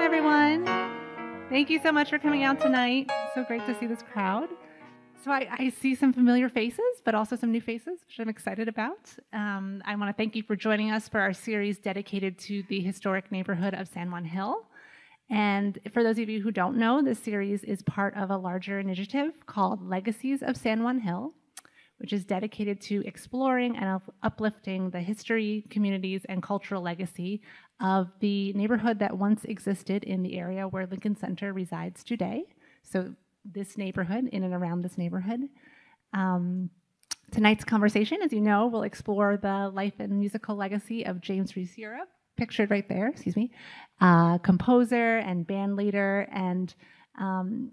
everyone. Thank you so much for coming out tonight. So great to see this crowd. So I, I see some familiar faces, but also some new faces, which I'm excited about. Um, I want to thank you for joining us for our series dedicated to the historic neighborhood of San Juan Hill. And for those of you who don't know, this series is part of a larger initiative called Legacies of San Juan Hill, which is dedicated to exploring and uplifting the history, communities, and cultural legacy of the neighborhood that once existed in the area where Lincoln Center resides today. So, this neighborhood, in and around this neighborhood. Um, tonight's conversation, as you know, will explore the life and musical legacy of James Reese Europe, pictured right there, excuse me, uh, composer and band leader and um,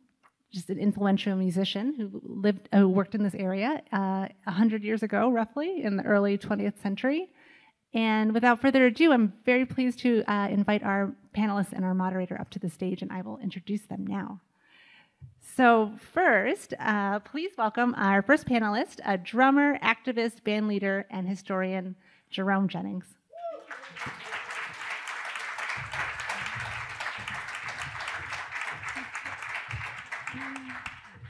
just an influential musician who lived, who worked in this area uh, 100 years ago, roughly, in the early 20th century. And without further ado, I'm very pleased to uh, invite our panelists and our moderator up to the stage, and I will introduce them now. So, first, uh, please welcome our first panelist, a drummer, activist, band leader, and historian, Jerome Jennings.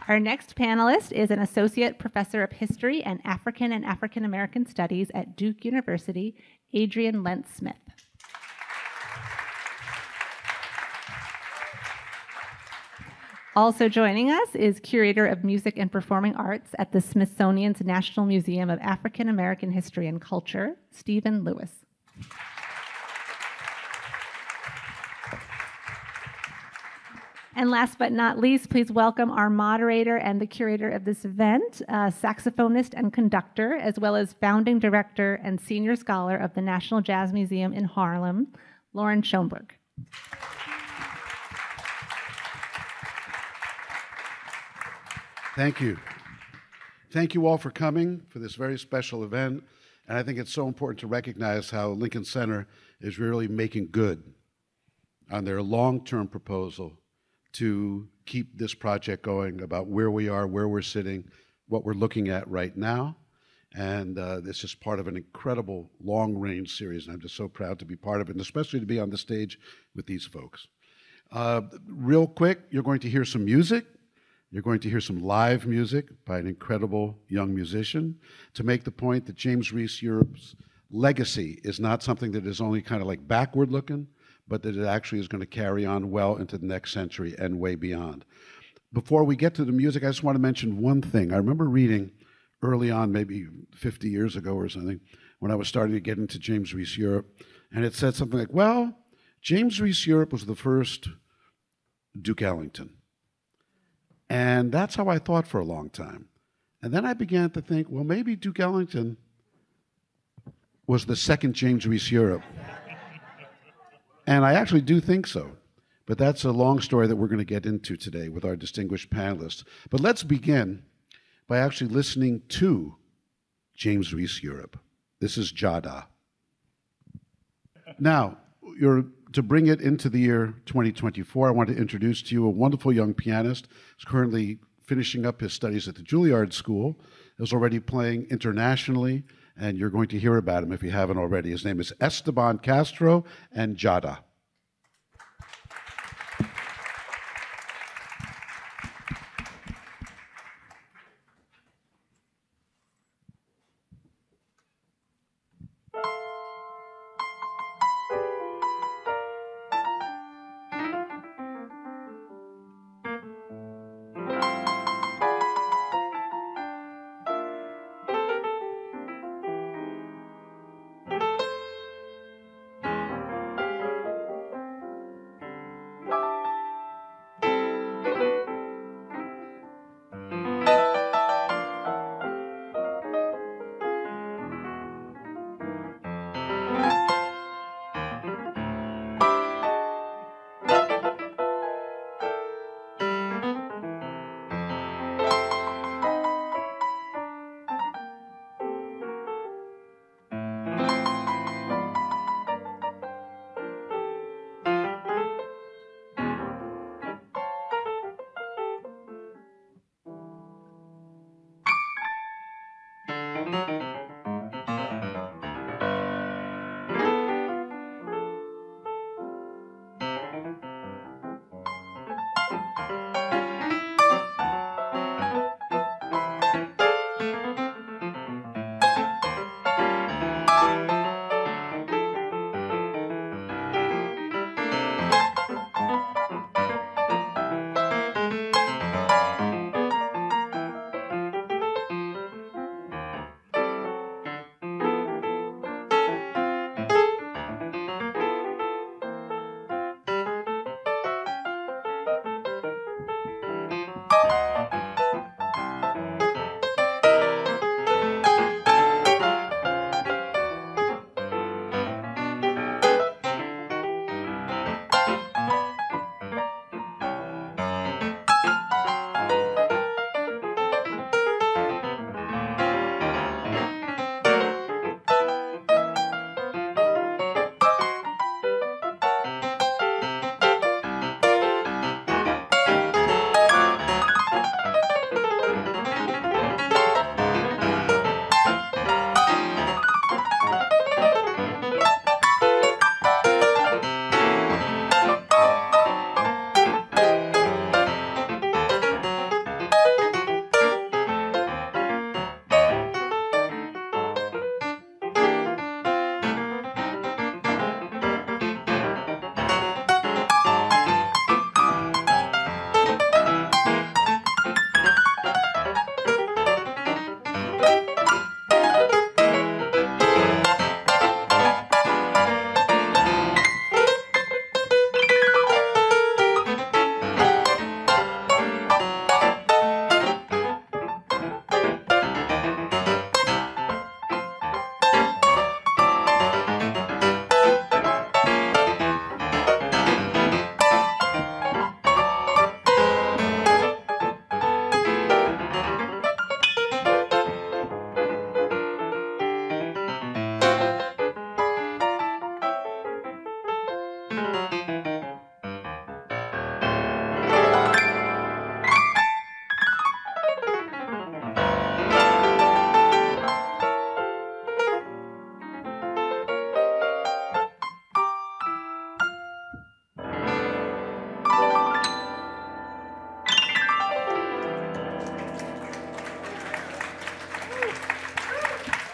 Our next panelist is an associate professor of history and African and African American studies at Duke University, Adriane Lentz Smith. Also joining us is curator of music and performing arts at the Smithsonian's National Museum of African American History and Culture, Steven Lewis. And last but not least, please welcome our moderator and the curator of this event, uh, saxophonist and conductor, as well as founding director and senior scholar of the National Jazz Museum in Harlem, Loren Schoenberg. Thank you. Thank you all for coming for this very special event. And I think it's so important to recognize how Lincoln Center is really making good on their long term proposal to keep this project going about where we are, where we're sitting, what we're looking at right now. And uh, this is part of an incredible long range series. And I'm just so proud to be part of it, and especially to be on the stage with these folks. Uh, real quick, you're going to hear some music. You're going to hear some live music by an incredible young musician to make the point that James Reese Europe's legacy is not something that is only kind of like backward looking, but that it actually is going to carry on well into the next century and way beyond. Before we get to the music, I just want to mention one thing. I remember reading early on, maybe 50 years ago or something, when I was starting to get into James Reese Europe, and it said something like, well, James Reese Europe was the first Duke Ellington. And that's how I thought for a long time. And then I began to think, well, maybe Duke Ellington was the second James Reese Europe. And I actually do think so. But that's a long story that we're going to get into today with our distinguished panelists. But let's begin by actually listening to James Reese Europe. This is Jada. Now, to bring it into the year 2024, I want to introduce to you a wonderful young pianist who's currently finishing up his studies at the Juilliard School, is already playing internationally, and you're going to hear about him if you haven't already. His name is Esteban Castro and Jada.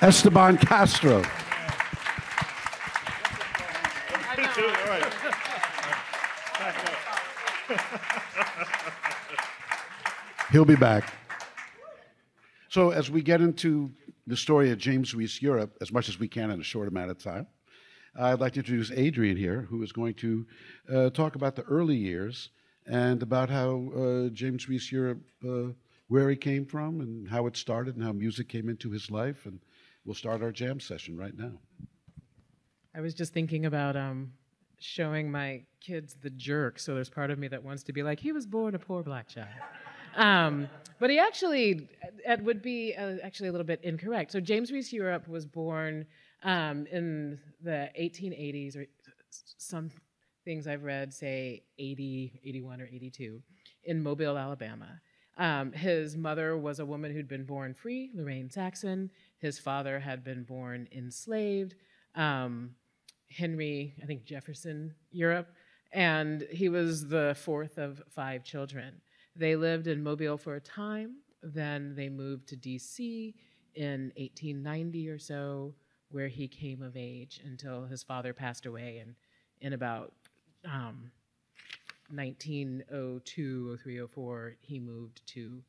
Esteban Castro. He'll be back. So, as we get into the story of James Reese Europe, as much as we can in a short amount of time, I'd like to introduce Adriane here, who is going to uh, talk about the early years and about how uh, James Reese Europe, uh, where he came from, and how it started, and how music came into his life. And we'll start our jam session right now. I was just thinking about um, showing my kids the jerk. So there's part of me that wants to be like, he was born a poor black child. Um, but he actually it would be uh, actually a little bit incorrect. So James Reese Europe was born um, in the 1880s, or some things I've read say 80, 81, or 82, in Mobile, Alabama. Um, his mother was a woman who'd been born free, Lorraine Saxon. His father had been born enslaved, um, Henry, I think Jefferson, Europe, and he was the fourth of five children. They lived in Mobile for a time, then they moved to DC in 1890 or so, where he came of age until his father passed away. And in about um, 1902, 03, 04, he moved to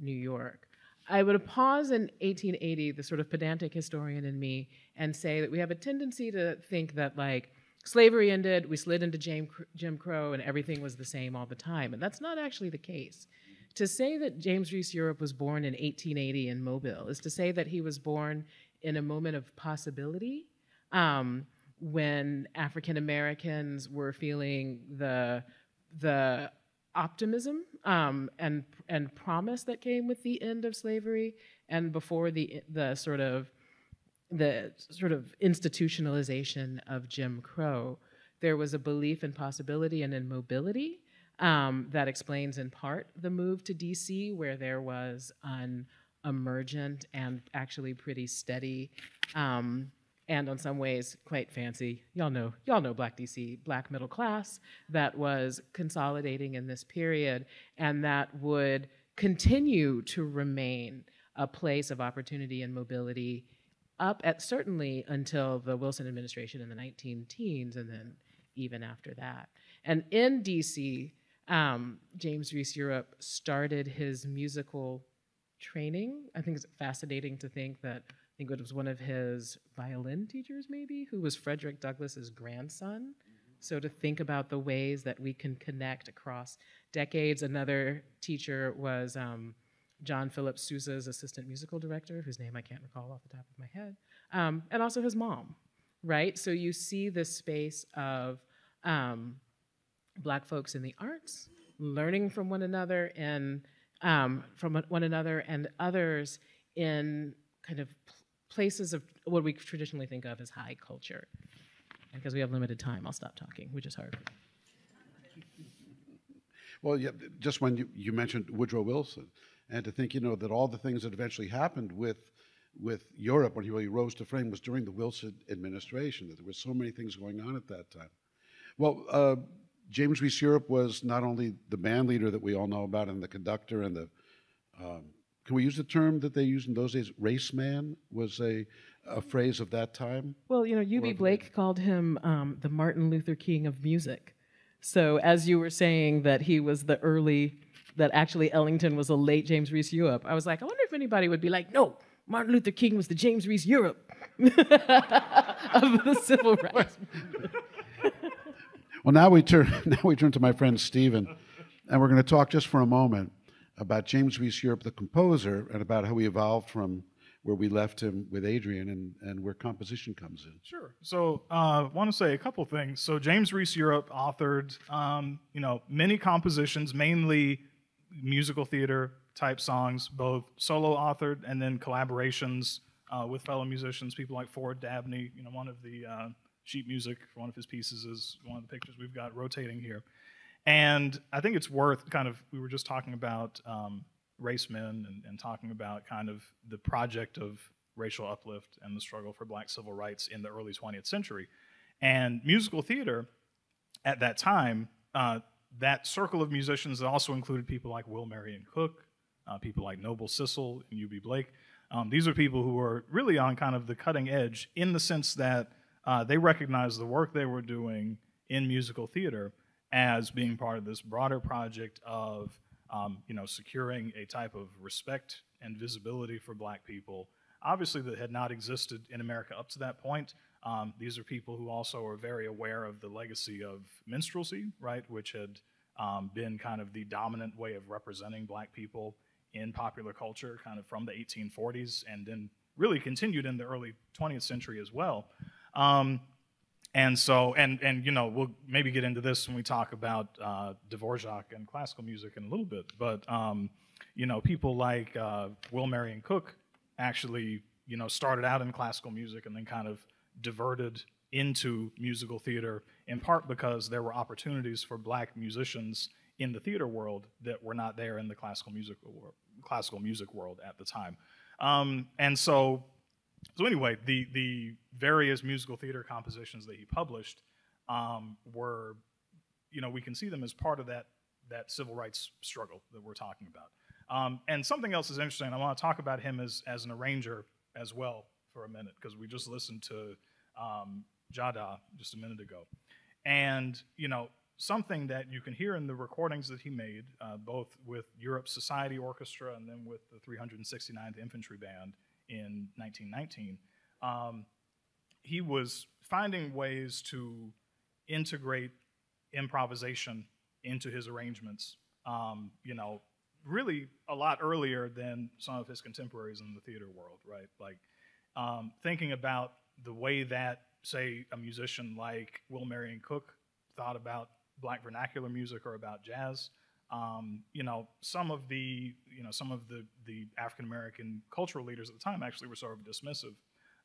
New York. I would pause in 1880, the sort of pedantic historian in me, and say that we have a tendency to think that, like, slavery ended, we slid into Jim Crow, and everything was the same all the time. And that's not actually the case. To say that James Reese Europe was born in 1880 in Mobile is to say that he was born in a moment of possibility um, when African Americans were feeling the, the optimism um, and, and promise that came with the end of slavery and before the, the sort of the sort of institutionalization of Jim Crow, there was a belief in possibility and in mobility um, that explains in part the move to DC, where there was an emergent and actually pretty steady, um, and in some ways quite fancy. Y'all know, y'all know Black DC, Black middle class that was consolidating in this period, and that would continue to remain a place of opportunity and mobility up at certainly until the Wilson administration in the 19 teens, and then even after that. And in DC, um, James Reese Europe started his musical training. I think it's fascinating to think that think it was one of his violin teachers, maybe, who was Frederick Douglass's grandson. So to think about the ways that we can connect across decades. Another teacher was um, John Philip Sousa's assistant musical director, whose name I can't recall off the top of my head, um, and also his mom, right? So you see this space of um, black folks in the arts learning from one another and um, from one another and others in kind of places of what we traditionally think of as high culture. And because we have limited time, I'll stop talking, which is hard. Well, yeah, just when you, you mentioned Woodrow Wilson, and to think, you know, that all the things that eventually happened with with Europe when he really rose to fame was during the Wilson administration. That there were so many things going on at that time. Well, uh, James Reese Europe was not only the band leader that we all know about, and the conductor, and the um, can we use the term that they used in those days? Race man was a, a phrase of that time. Well, you know, Eubie Blake called him um, the Martin Luther King of music. So, as you were saying that he was the early that actually Ellington was a late James Reese Europe. I was like, I wonder if anybody would be like, no, Martin Luther King was the James Reese Europe of the civil rights. well, now we turn now we turn to my friend Steven, and we're going to talk just for a moment about James Reese Europe, the composer, and about how he evolved from where we left him with Adriane and, and where composition comes in. Sure. So I uh, want to say a couple things. So James Reese Europe authored, um, you know, many compositions, mainly musical theater type songs, both solo authored and then collaborations uh, with fellow musicians, people like Ford Dabney. You know, one of the uh, sheet music for one of his pieces is one of the pictures we've got rotating here. And I think it's worth kind of, we were just talking about um, race men and, and talking about kind of the project of racial uplift and the struggle for black civil rights in the early 20th century. And musical theater at that time uh, that circle of musicians also included people like Will Marion Cook, uh, people like Noble Sissle and Eubie Blake. Um, these are people who are really on kind of the cutting edge in the sense that uh, they recognized the work they were doing in musical theater as being part of this broader project of um, you know securing a type of respect and visibility for black people obviously that had not existed in america up to that point. Um, these are people who also are very aware of the legacy of minstrelsy right which had um, been kind of the dominant way of representing black people in popular culture kind of from the 1840s and then really continued in the early 20th century as well. Um, and so, and and you know, we'll maybe get into this when we talk about uh, Dvorak and classical music in a little bit. But um, you know, people like uh, Will Marion Cook actually, you know, started out in classical music and then kind of diverted into musical theater, in part because there were opportunities for black musicians in the theater world that were not there in the classical music classical music world at the time. Um, and so so anyway, the the various musical theater compositions that he published um, were, you know, we can see them as part of that that civil rights struggle that we're talking about. Um, and something else is interesting. I want to talk about him as as an arranger as well for a minute because we just listened to um, Jada just a minute ago, and you know something that you can hear in the recordings that he made, uh, both with Europe Society Orchestra and then with the 369th Infantry Band in 1919, um, he was finding ways to integrate improvisation into his arrangements. Um, you know, really a lot earlier than some of his contemporaries in the theater world, right? Like um, thinking about the way that, say, a musician like Will Marion Cook thought about black vernacular music or about jazz. Um, you know, some of the, you know, some of the, the African American cultural leaders at the time actually were sort of dismissive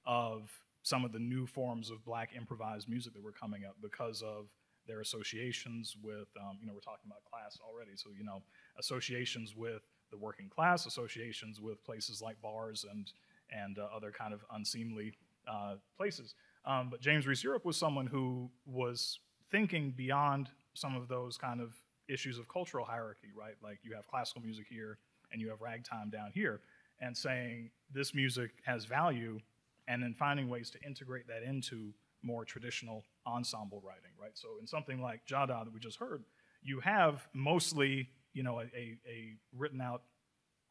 of some of the new forms of black improvised music that were coming up because of their associations with, um, you know, we're talking about class already, so, you know, associations with the working class, associations with places like bars and, and uh, other kind of unseemly uh, places. Um, but James Reese Europe was someone who was thinking beyond some of those kind of issues of cultural hierarchy, right? Like you have classical music here and you have ragtime down here, and saying this music has value, and then finding ways to integrate that into more traditional ensemble writing, right? So in something like Jada that we just heard, you have mostly, you know, a, a, a written out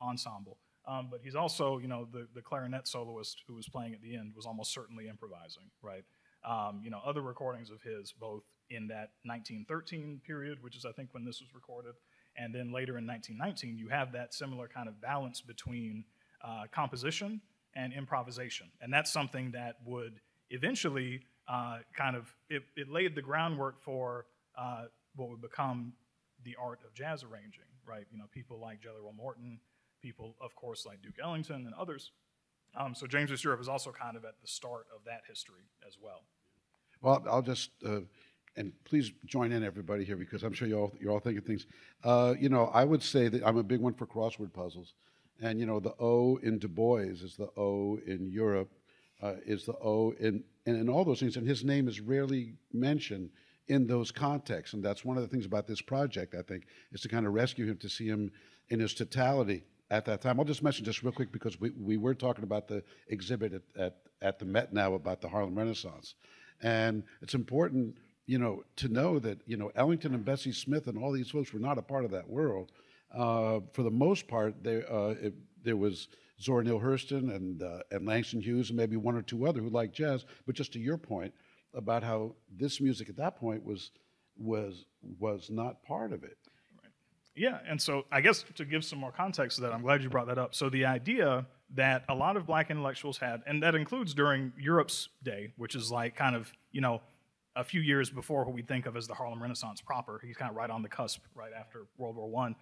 ensemble. Um, but he's also, you know, the, the clarinet soloist who was playing at the end was almost certainly improvising, right? Um, you know, other recordings of his, both in that 1913 period, which is I think when this was recorded, and then later in 1919, you have that similar kind of balance between uh, composition and improvisation, and that's something that would eventually uh, kind of it, it, laid the groundwork for uh, what would become the art of jazz arranging, right? You know, people like Jelly Roll Morton, people, of course, like Duke Ellington and others. Um, so James Reese Europe is also kind of at the start of that history as well. Well, I'll just uh, and please join in everybody here because I'm sure you're all, you're all thinking things. Uh, you know, I would say that I'm a big one for crossword puzzles. And, you know, the O in Du Bois is the O in Europe, uh, is the O in, and all those things. And his name is rarely mentioned in those contexts. And that's one of the things about this project, I think, is to kind of rescue him, to see him in his totality at that time. I'll just mention just real quick because we, we were talking about the exhibit at, at, at the Met now about the Harlem Renaissance. And it's important you know, to know that, you know, Ellington and Bessie Smith and all these folks were not a part of that world. Uh, for the most part, there, uh, it, there was Zora Neale Hurston and, uh, and Langston Hughes and maybe one or two other who liked jazz. But just to your point about how this music at that point was, was, was not part of it. Yeah, and so I guess to give some more context to that, I'm glad you brought that up. So the idea that a lot of black intellectuals had, and that includes during Europe's day, which is like kind of, you know, a few years before what we think of as the Harlem Renaissance proper. He's kind of right on the cusp, right after World War One.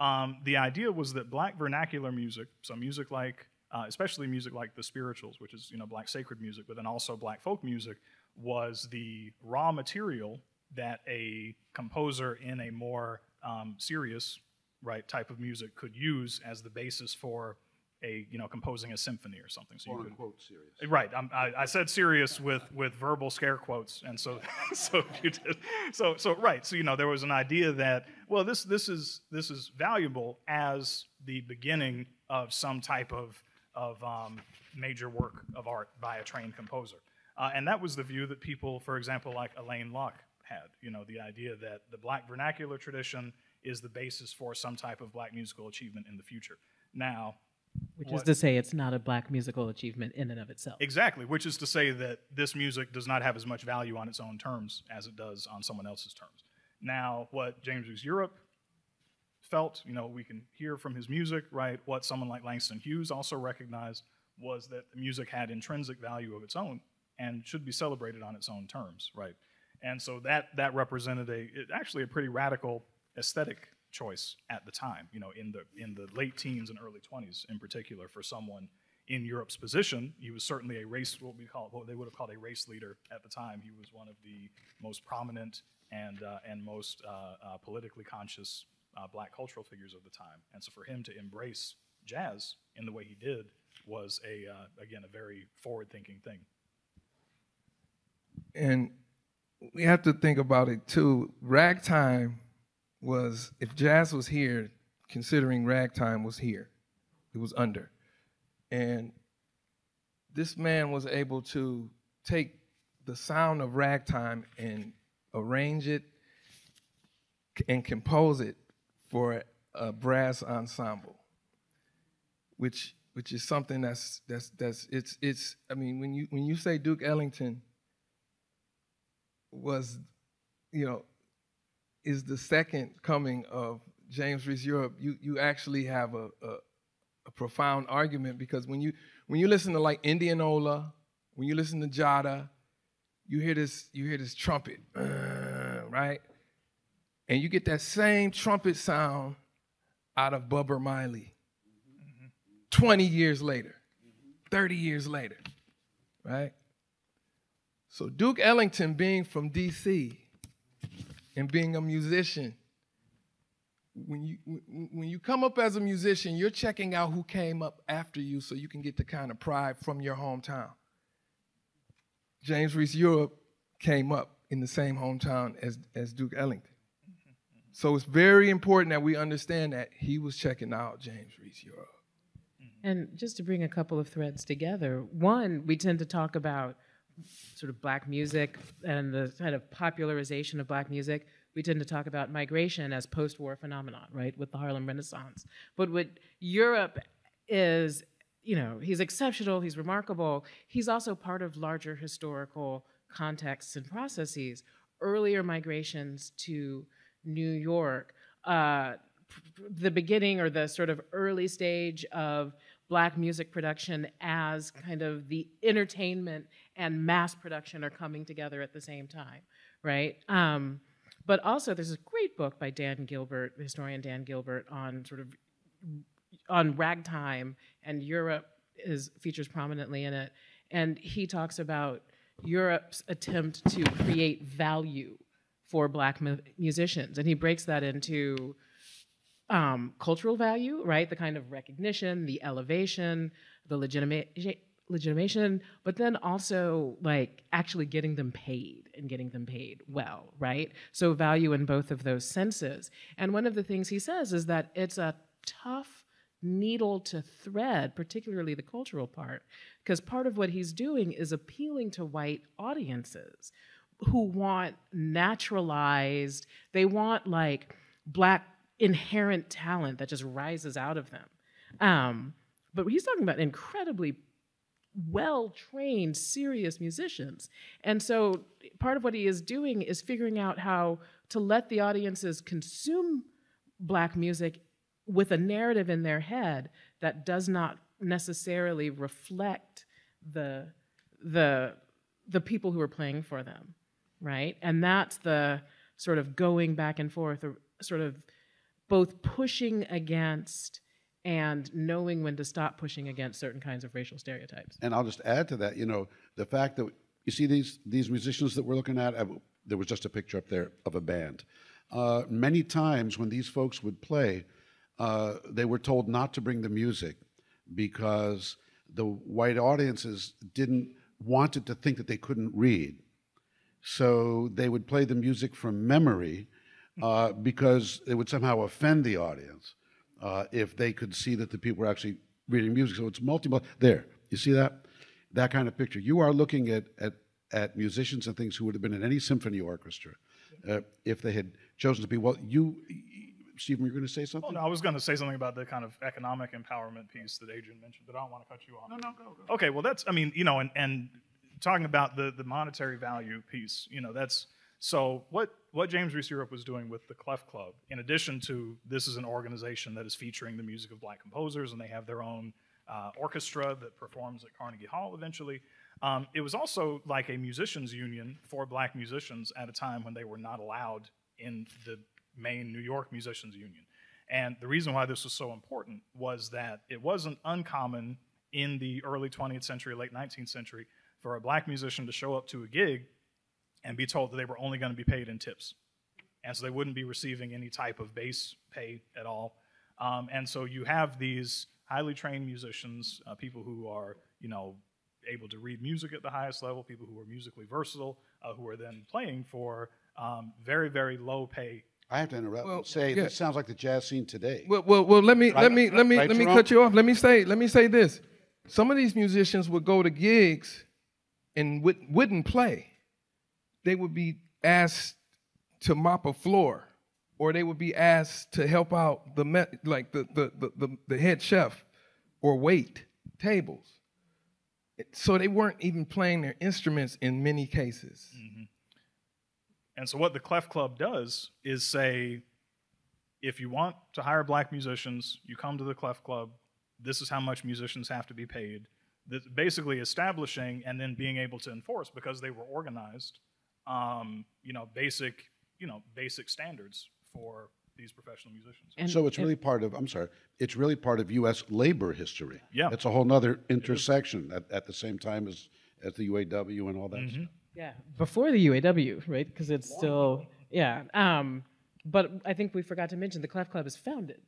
Um, the idea was that black vernacular music, so music like, uh, especially music like the spirituals, which is you know black sacred music, but then also black folk music, was the raw material that a composer in a more um, serious right type of music could use as the basis for a you know composing a symphony or something. So Quote you could, unquote serious. Right. I, I said serious with with verbal scare quotes, and so so you did. So so right. So you know there was an idea that well this this is this is valuable as the beginning of some type of of um, major work of art by a trained composer. Uh, and that was the view that people, for example, like Alain Locke had. You know, the idea that the black vernacular tradition is the basis for some type of black musical achievement in the future. Now, Which what- is to say, it's not a black musical achievement in and of itself. Exactly, which is to say that this music does not have as much value on its own terms as it does on someone else's terms. Now, what James Reese Europe felt, you know, we can hear from his music, right? What someone like Langston Hughes also recognized was that the music had intrinsic value of its own and should be celebrated on its own terms, right? And so that that represented a it, actually a pretty radical aesthetic choice at the time, you know, in the in the late teens and early 20s in particular for someone in Europe's position. He was certainly a race, what we call, what they would have called a race leader at the time. He was one of the most prominent and uh, and most uh, uh, politically conscious uh, black cultural figures of the time. And so for him to embrace jazz in the way he did was a uh, again a very forward-thinking thing. and we have to think about it too. Ragtime was if jazz was here, considering ragtime was here, it was under, and this man was able to take the sound of ragtime and arrange it and compose it for a brass ensemble, which which is something that's that's that's it's it's I mean when you when you say Duke Ellington was, you know, is the second coming of James Reese Europe, you you actually have a, a, a profound argument because when you when you listen to like Indianola, when you listen to Jada, you hear this you hear this trumpet, uh, right? And you get that same trumpet sound out of Bubber Miley. 20 years later, 30 years later, right? So Duke Ellington being from DC and being a musician, when you when you come up as a musician, you're checking out who came up after you so you can get the kind of pride from your hometown. James Reese Europe came up in the same hometown as, as Duke Ellington. So it's very important that we understand that he was checking out James Reese Europe. And just to bring a couple of threads together, one, we tend to talk about sort of black music and the kind of popularization of black music. We tend to talk about migration as post-war phenomenon, right, with the Harlem Renaissance. But what Europe is, you know, he's exceptional, he's remarkable. He's also part of larger historical contexts and processes. Earlier migrations to New York, uh, the beginning or the sort of early stage of black music production as kind of the entertainment and mass production are coming together at the same time, right? Um, but also, there's a great book by Dan Gilbert, historian Dan Gilbert, on sort of on ragtime, and Europe is features prominently in it, and he talks about Europe's attempt to create value for black mu- musicians, and he breaks that into um, cultural value, right? The kind of recognition, the elevation, the legitimate legitimation, but then also like actually getting them paid and getting them paid well, right? So value in both of those senses. And one of the things he says is that it's a tough needle to thread, particularly the cultural part, because part of what he's doing is appealing to white audiences who want naturalized, they want like black inherent talent that just rises out of them. Um, but he's talking about incredibly well trained, serious musicians. And so part of what he is doing is figuring out how to let the audiences consume black music with a narrative in their head that does not necessarily reflect the the the people who are playing for them right and that's the sort of going back and forth or sort of both pushing against and knowing when to stop pushing against certain kinds of racial stereotypes And I'll just add to that, you know, the fact that you see these these musicians that we're looking at. uh, There was just a picture up there of a band. Uh, many times when these folks would play, uh, they were told not to bring the music because the white audiences didn't wanted to think that they couldn't read. So they would play the music from memory uh, because it would somehow offend the audience uh, if they could see that the people were actually reading music. So it's multiple. There, you see that? That kind of picture. You are looking at, at, at musicians and things who would have been in any symphony orchestra uh, if they had chosen to be. Well, you, Steven, you're going to say something? Oh, no, I was going to say something about the kind of economic empowerment piece that Adriane mentioned, but I don't want to cut you off. No, no, go, go. Okay, well, that's, I mean, you know, and, and talking about the, the monetary value piece, you know, that's, so what, what James Reese Europe was doing with the Clef Club, in addition to this is an organization that is featuring the music of black composers and they have their own uh, orchestra that performs at Carnegie Hall eventually. Um, it was also like a musicians union for black musicians at a time when they were not allowed in the main New York Musicians Union. And the reason why this was so important was that it wasn't uncommon in the early 20th century, late 19th century, for a black musician to show up to a gig and be told that they were only going to be paid in tips. And so they wouldn't be receiving any type of base pay at all. Um, and so you have these highly trained musicians, uh, people who are, you know, able to read music at the highest level, people who are musically versatile, uh, who are then playing for um, very, very low pay. I have to interrupt Well, and say yeah. this sounds like the jazz scene today. Well, well, well. Let me Right, let me let me right, let me Jerome? cut you off. Let me say let me say this. Some of these musicians would go to gigs and would, wouldn't play. They would be asked to mop a floor, or they would be asked to help out the me- like the the, the the the head chef, or wait tables. So they weren't even playing their instruments in many cases. Mm-hmm. And so what the Clef Club does is say, if you want to hire black musicians, you come to the Clef Club. This is how much musicians have to be paid. This basically establishing and then being able to enforce because they were organized. Um, you know, basic, you know, basic standards for these professional musicians. And- so it's and- really part of, I'm sorry, it's really part of U.S. labor history. Yeah. It's a whole nother intersection at, at the same time as, as the UAW and all that stuff. Yeah, before the UAW, right? Because it's still yeah. Um, but I think we forgot to mention the Clef Club is founded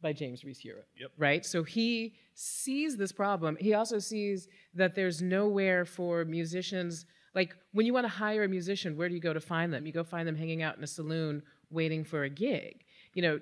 by James Reese Europe. Yep. Right. So he sees this problem. He also sees that there's nowhere for musicians. Like when you want to hire a musician, where do you go to find them? You go find them hanging out in a saloon waiting for a gig. You know,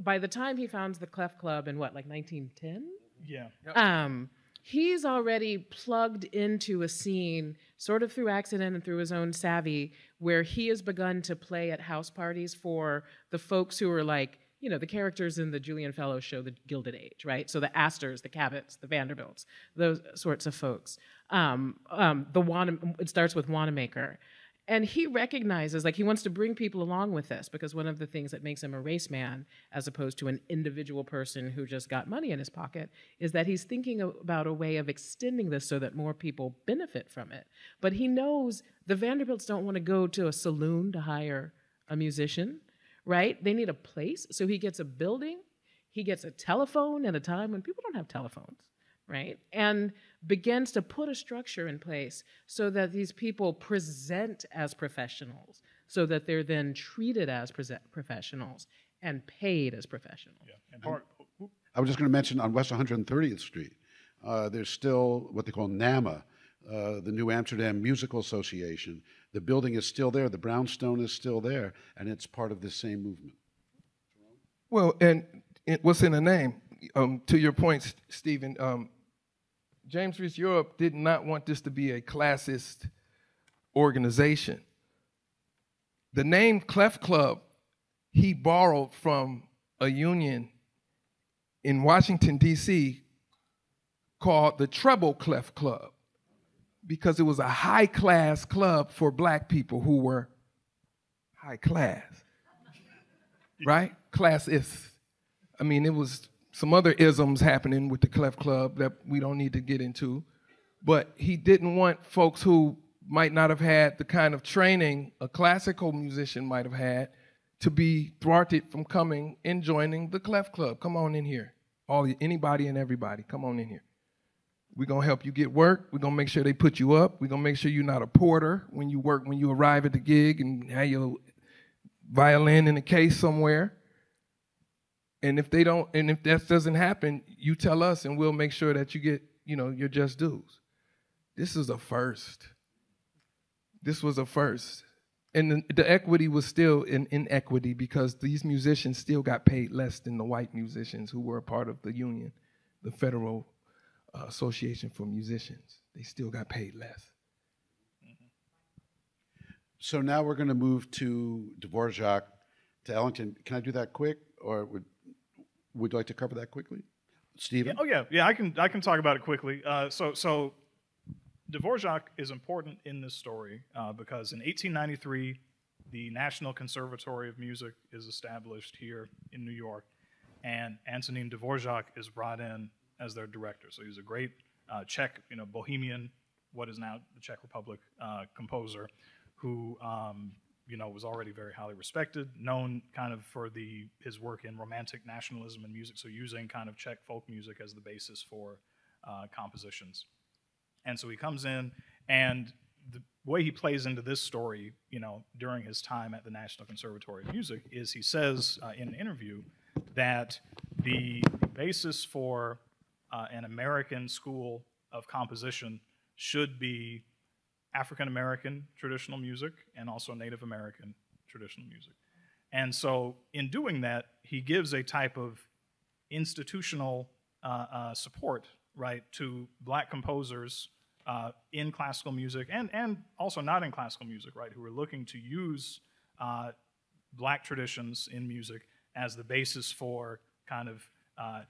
by the time he founds the Clef Club in what, like 1910? Yeah. um, he's already plugged into a scene, sort of through accident and through his own savvy, where he has begun to play at house parties for the folks who are like, you know, the characters in the Julian Fellowes show, The Gilded Age, right? So the Astors, the Cabots, the Vanderbilts, those sorts of folks. Um, um, the Wana, it starts with Wanamaker. And he recognizes, like, he wants to bring people along with this because one of the things that makes him a race man, as opposed to an individual person who just got money in his pocket, is that he's thinking about a way of extending this so that more people benefit from it. But he knows the Vanderbilts don't want to go to a saloon to hire a musician, right? They need a place. So he gets a building, he gets a telephone at a time when people don't have telephones right? And begins to put a structure in place so that these people present as professionals, so that they're then treated as present professionals and paid as professionals. Yeah. And part, I was just going to mention on West 130th Street, uh, there's still what they call NAMA, uh, the New Amsterdam Musical Association. The building is still there, the brownstone is still there, and it's part of the same movement. Well, and it, what's in the name? Um, to your point, Steven, um, James Reese Europe did not want this to be a classist organization. The name Clef Club he borrowed from a union in Washington, D.C. called the Treble Clef Club because it was a high class club for black people who were high class right? Class is. I mean, it was some other isms happening with the Clef Club that we don't need to get into, but he didn't want folks who might not have had the kind of training a classical musician might have had to be thwarted from coming and joining the Clef Club. Come on in here, all anybody and everybody. Come on in here. We're gonna help you get work. We're gonna make sure they put you up. We're gonna make sure you're not a porter when you work when you arrive at the gig and have your violin in a case somewhere. And if they don't, and if that doesn't happen, you tell us, and we'll make sure that you get, you know, your just dues. This is a first. This was a first, and the, the equity was still in inequity because these musicians still got paid less than the white musicians who were a part of the union. the Federal uh, Association for Musicians. They still got paid less. So now we're going to move to Dvorak, to Ellington. Can I do that quick, or would would you like to cover that quickly, Steven? Oh yeah, yeah. I can I can talk about it quickly. Uh, so so Dvorak is important in this story uh, because in 1893 the National Conservatory of Music is established here in New York, and Antonin Dvorak is brought in as their director. So he's a great uh, Czech, you know, Bohemian, what is now the Czech Republic uh, composer, who um, you know was already very highly respected, known kind of for the his work in romantic nationalism and music. So using kind of Czech folk music as the basis for uh, compositions. And so he comes in, and the way he plays into this story, you know, during his time at the National Conservatory of Music is he says uh, in an interview that the basis for uh, an American school of composition should be African American traditional music and also Native American traditional music. And so, in doing that, he gives a type of institutional uh, uh, support, right, to black composers uh, in classical music and, and also not in classical music, right, who are looking to use uh, black traditions in music as the basis for kind of uh,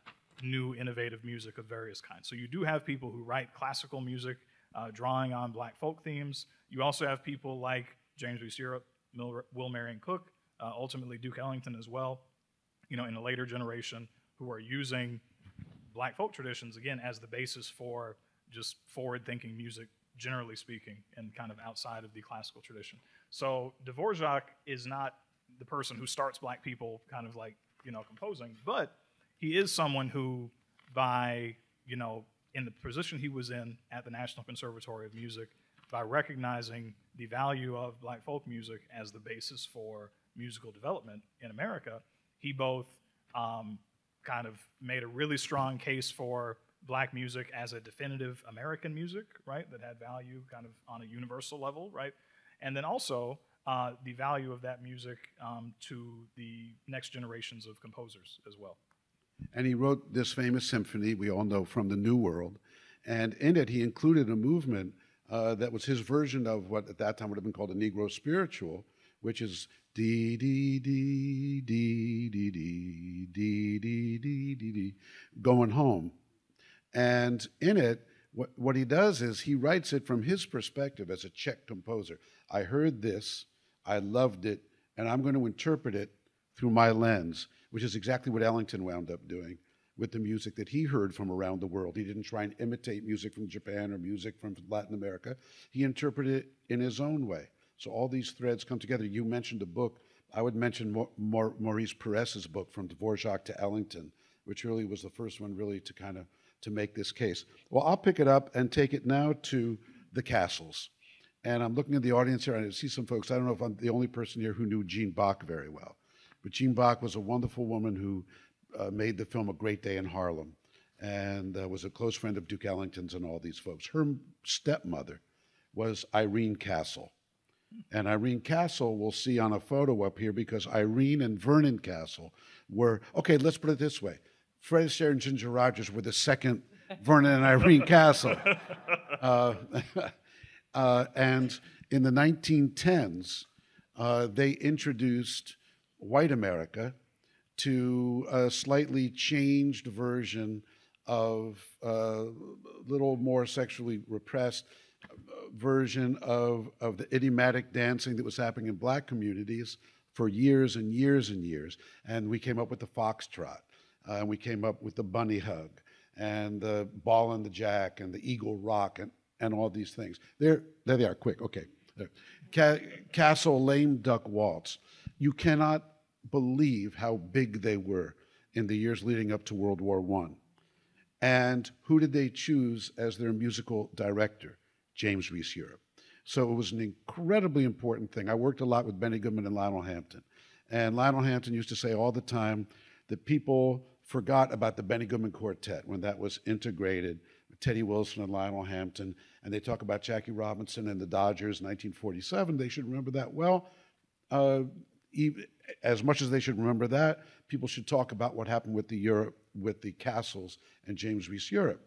new innovative music of various kinds. So you do have people who write classical music uh, drawing on black folk themes. You also have people like James Reese Europe, Will Marion Cook, uh, ultimately Duke Ellington as well, you know, in a later generation who are using black folk traditions again as the basis for just forward thinking music, generally speaking, and kind of outside of the classical tradition. So Dvorak is not the person who starts black people kind of like, you know, composing, but he is someone who, by, you know, in the position he was in at the National Conservatory of Music, by recognizing the value of black folk music as the basis for musical development in America, he both um, kind of made a really strong case for black music as a definitive American music, right, that had value kind of on a universal level, right? And then also uh, the value of that music um, to the next generations of composers as well. And he wrote this famous symphony we all know from the New World. And in it, he included a movement uh, that was his version of what at that time would have been called a Negro spiritual, which is dee dee dee dee dee dee dee dee dee dee going home. And in it, what, what he does is he writes it from his perspective as a Czech composer. I heard this, I loved it, and I'm going to interpret it through my lens, which is exactly what Ellington wound up doing with the music that he heard from around the world. He didn't try and imitate music from Japan or music from Latin America. He interpreted it in his own way. So all these threads come together. You mentioned a book. I would mention Maurice Peress's book, From Dvorak to Ellington, which really was the first one really to kind of to make this case. Well, I'll pick it up and take it now to the castles. And I'm looking at the audience here, and I see some folks. I don't know if I'm the only person here who knew Jean Bach very well, but Jean Bach was a wonderful woman who uh, made the film A Great Day in Harlem and uh, was a close friend of Duke Ellington's and all these folks. Her stepmother was Irene Castle. And Irene Castle we'll see on a photo up here because Irene and Vernon Castle were, okay, let's put it this way Fred Astaire and Ginger Rogers were the second Vernon and Irene Castle. Uh, uh, and in the 1910s, uh, they introduced white America to a slightly changed version of a uh, little more sexually repressed uh, version of, of the idiomatic dancing that was happening in black communities for years and years and years. And we came up with the foxtrot. Uh, and we came up with the bunny hug and the ball and the jack and the eagle rock and, and all these things. There, there they are, quick, okay. Ca- Castle Lame Duck Waltz. You cannot believe how big they were in the years leading up to World War I. And who did they choose as their musical director? James Reese Europe. So it was an incredibly important thing. I worked a lot with Benny Goodman and Lionel Hampton. And Lionel Hampton used to say all the time that people forgot about the Benny Goodman Quartet when that was integrated Teddy Wilson and Lionel Hampton, and they talk about Jackie Robinson and the Dodgers, 1947. They should remember that. Well, uh, as much as they should remember that, people should talk about what happened with the Europe with the castles and James Reese Europe.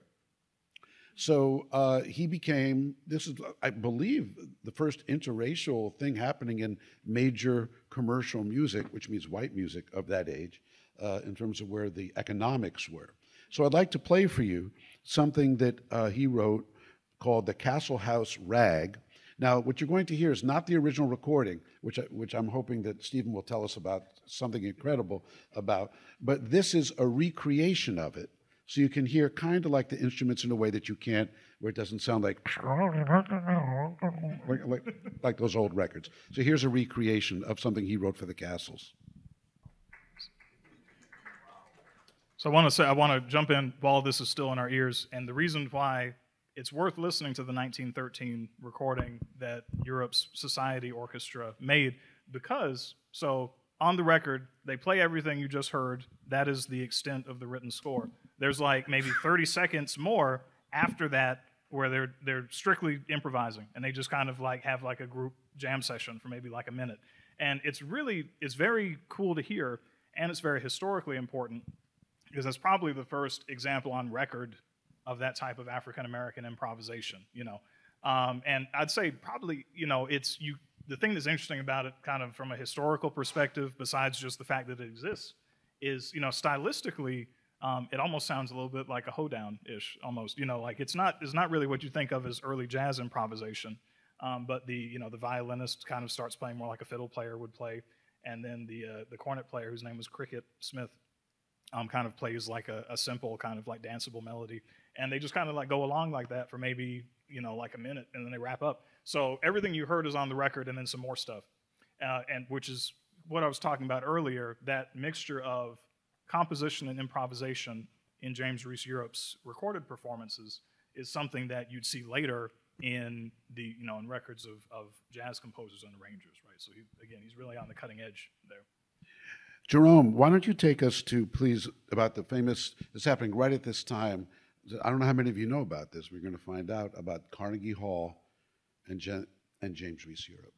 So uh, he became, this is, I believe, the first interracial thing happening in major commercial music, which means white music of that age, uh, in terms of where the economics were. So I'd like to play for you something that uh, he wrote called the Castle House Rag. Now, what you're going to hear is not the original recording, which, I, which I'm hoping that Stephen will tell us about something incredible about, but this is a recreation of it. So you can hear kind of like the instruments in a way that you can't, where it doesn't sound like like, like, like those old records. So here's a recreation of something he wrote for the castles. So I want to say I want to jump in while this is still in our ears, and the reason why it's worth listening to the 1913 recording that Europe's Society Orchestra made because so on the record they play everything you just heard. That is the extent of the written score. There's like maybe 30 seconds more after that where they're they're strictly improvising and they just kind of like have like a group jam session for maybe like a minute. And it's really it's very cool to hear and it's very historically important because that's probably the first example on record of that type of African American improvisation, you know. Um, and I'd say probably, you know, it's you. The thing that's interesting about it, kind of from a historical perspective, besides just the fact that it exists, is you know, stylistically, um, it almost sounds a little bit like a hoedown ish, almost. You know, like it's not it's not really what you think of as early jazz improvisation, um, but the you know the violinist kind of starts playing more like a fiddle player would play, and then the uh, the cornet player, whose name was Cricket Smith, um, kind of plays like a, a simple kind of like danceable melody. And they just kind of like go along like that for maybe you know like a minute and then they wrap up. So everything you heard is on the record and then some more stuff. Uh, and which is what i was talking about earlier that mixture of composition and improvisation in james reese europe's recorded performances is something that you'd see later in the you know in records of, of jazz composers and arrangers right? So he, again he's really on the cutting edge there jerome why don't you take us to please about the famous it's happening right at this time I don't know how many of you know about this. We're going to find out about Carnegie Hall and, Jen, and James Reese Europe.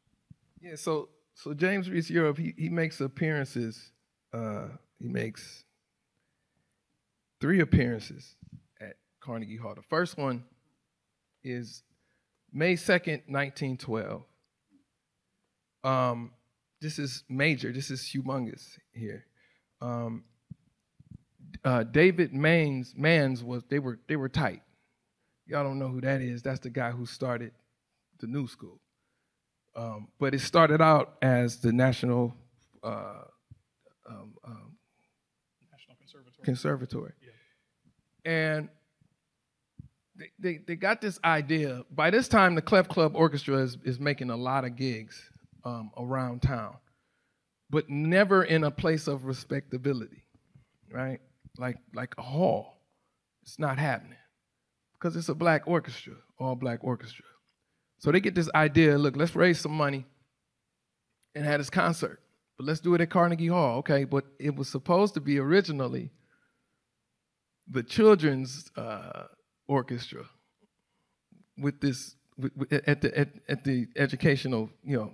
Yeah, so so James Reese Europe, he, he makes appearances. Uh, he makes three appearances at Carnegie Hall. The first one is May 2nd, 1912. Um, this is major, this is humongous here. Um, uh, David Mannes, Manns was they were they were tight. Y'all don't know who that is. That's the guy who started the new school. Um, but it started out as the National uh, um, um, National Conservatory. Conservatory. Yeah. And they, they, they got this idea. By this time, the Clef Club Orchestra is, is making a lot of gigs um, around town, but never in a place of respectability, right? like like a hall. It's not happening because it's a black orchestra, all black orchestra. So they get this idea. Look, let's raise some money and have this concert, but let's do it at Carnegie Hall, okay? But it was supposed to be originally the children's uh, orchestra with this at the at, at, the educational, you know.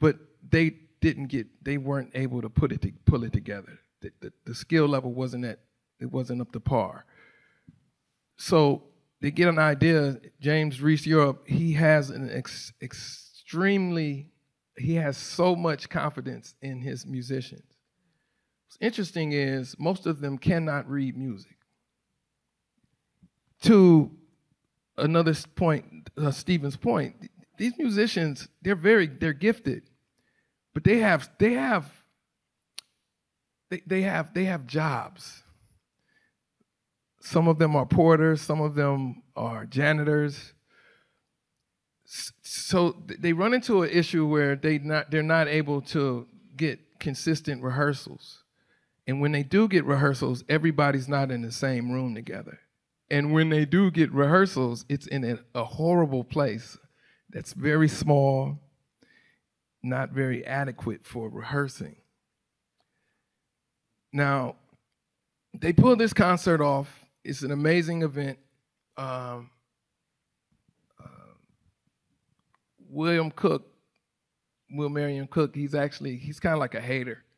But they didn't get they weren't able to put it to pull it together the, the, the skill level wasn't at it wasn't up to par. So they get an idea. James Reese Europe, he has an ex, extremely, he has so much confidence in his musicians. What's interesting is most of them cannot read music. To another point, uh, Stephen's point, these musicians, they're very, they're gifted, but they have, they have they, they have they have jobs. Some of them are porters, some of them are janitors. So they run into an issue where they not they're not able to get consistent rehearsals. And when they do get rehearsals, everybody's not in the same room together. And when they do get rehearsals, it's in a, a horrible place that's very small, not very adequate for rehearsing. Now, they pulled this concert off. It's an amazing event. Um, uh, William Cook Will Marion Cook, he's actually he's kind of like a hater.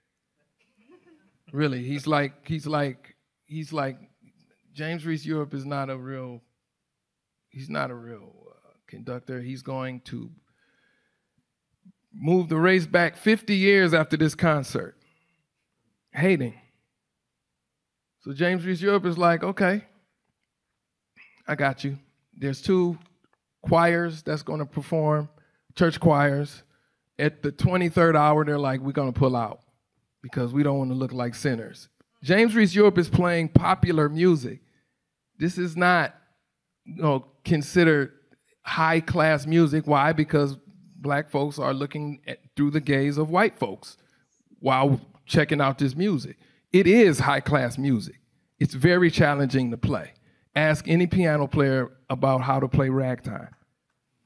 Really, he's like he's like he's like James Reese Europe is not a real he's not a real uh, conductor. He's going to move the race back 50 years after this concert. Hating. So James Reese Europe is like, okay, I got you. There's two choirs that's going to perform, church choirs. At the 23rd hour, they're like, we're going to pull out because we don't want to look like sinners. James Reese Europe is playing popular music. This is not you know, considered high class music. Why? Because black folks are looking at, through the gaze of white folks while checking out this music. It is high class music. It's very challenging to play. Ask any piano player about how to play ragtime.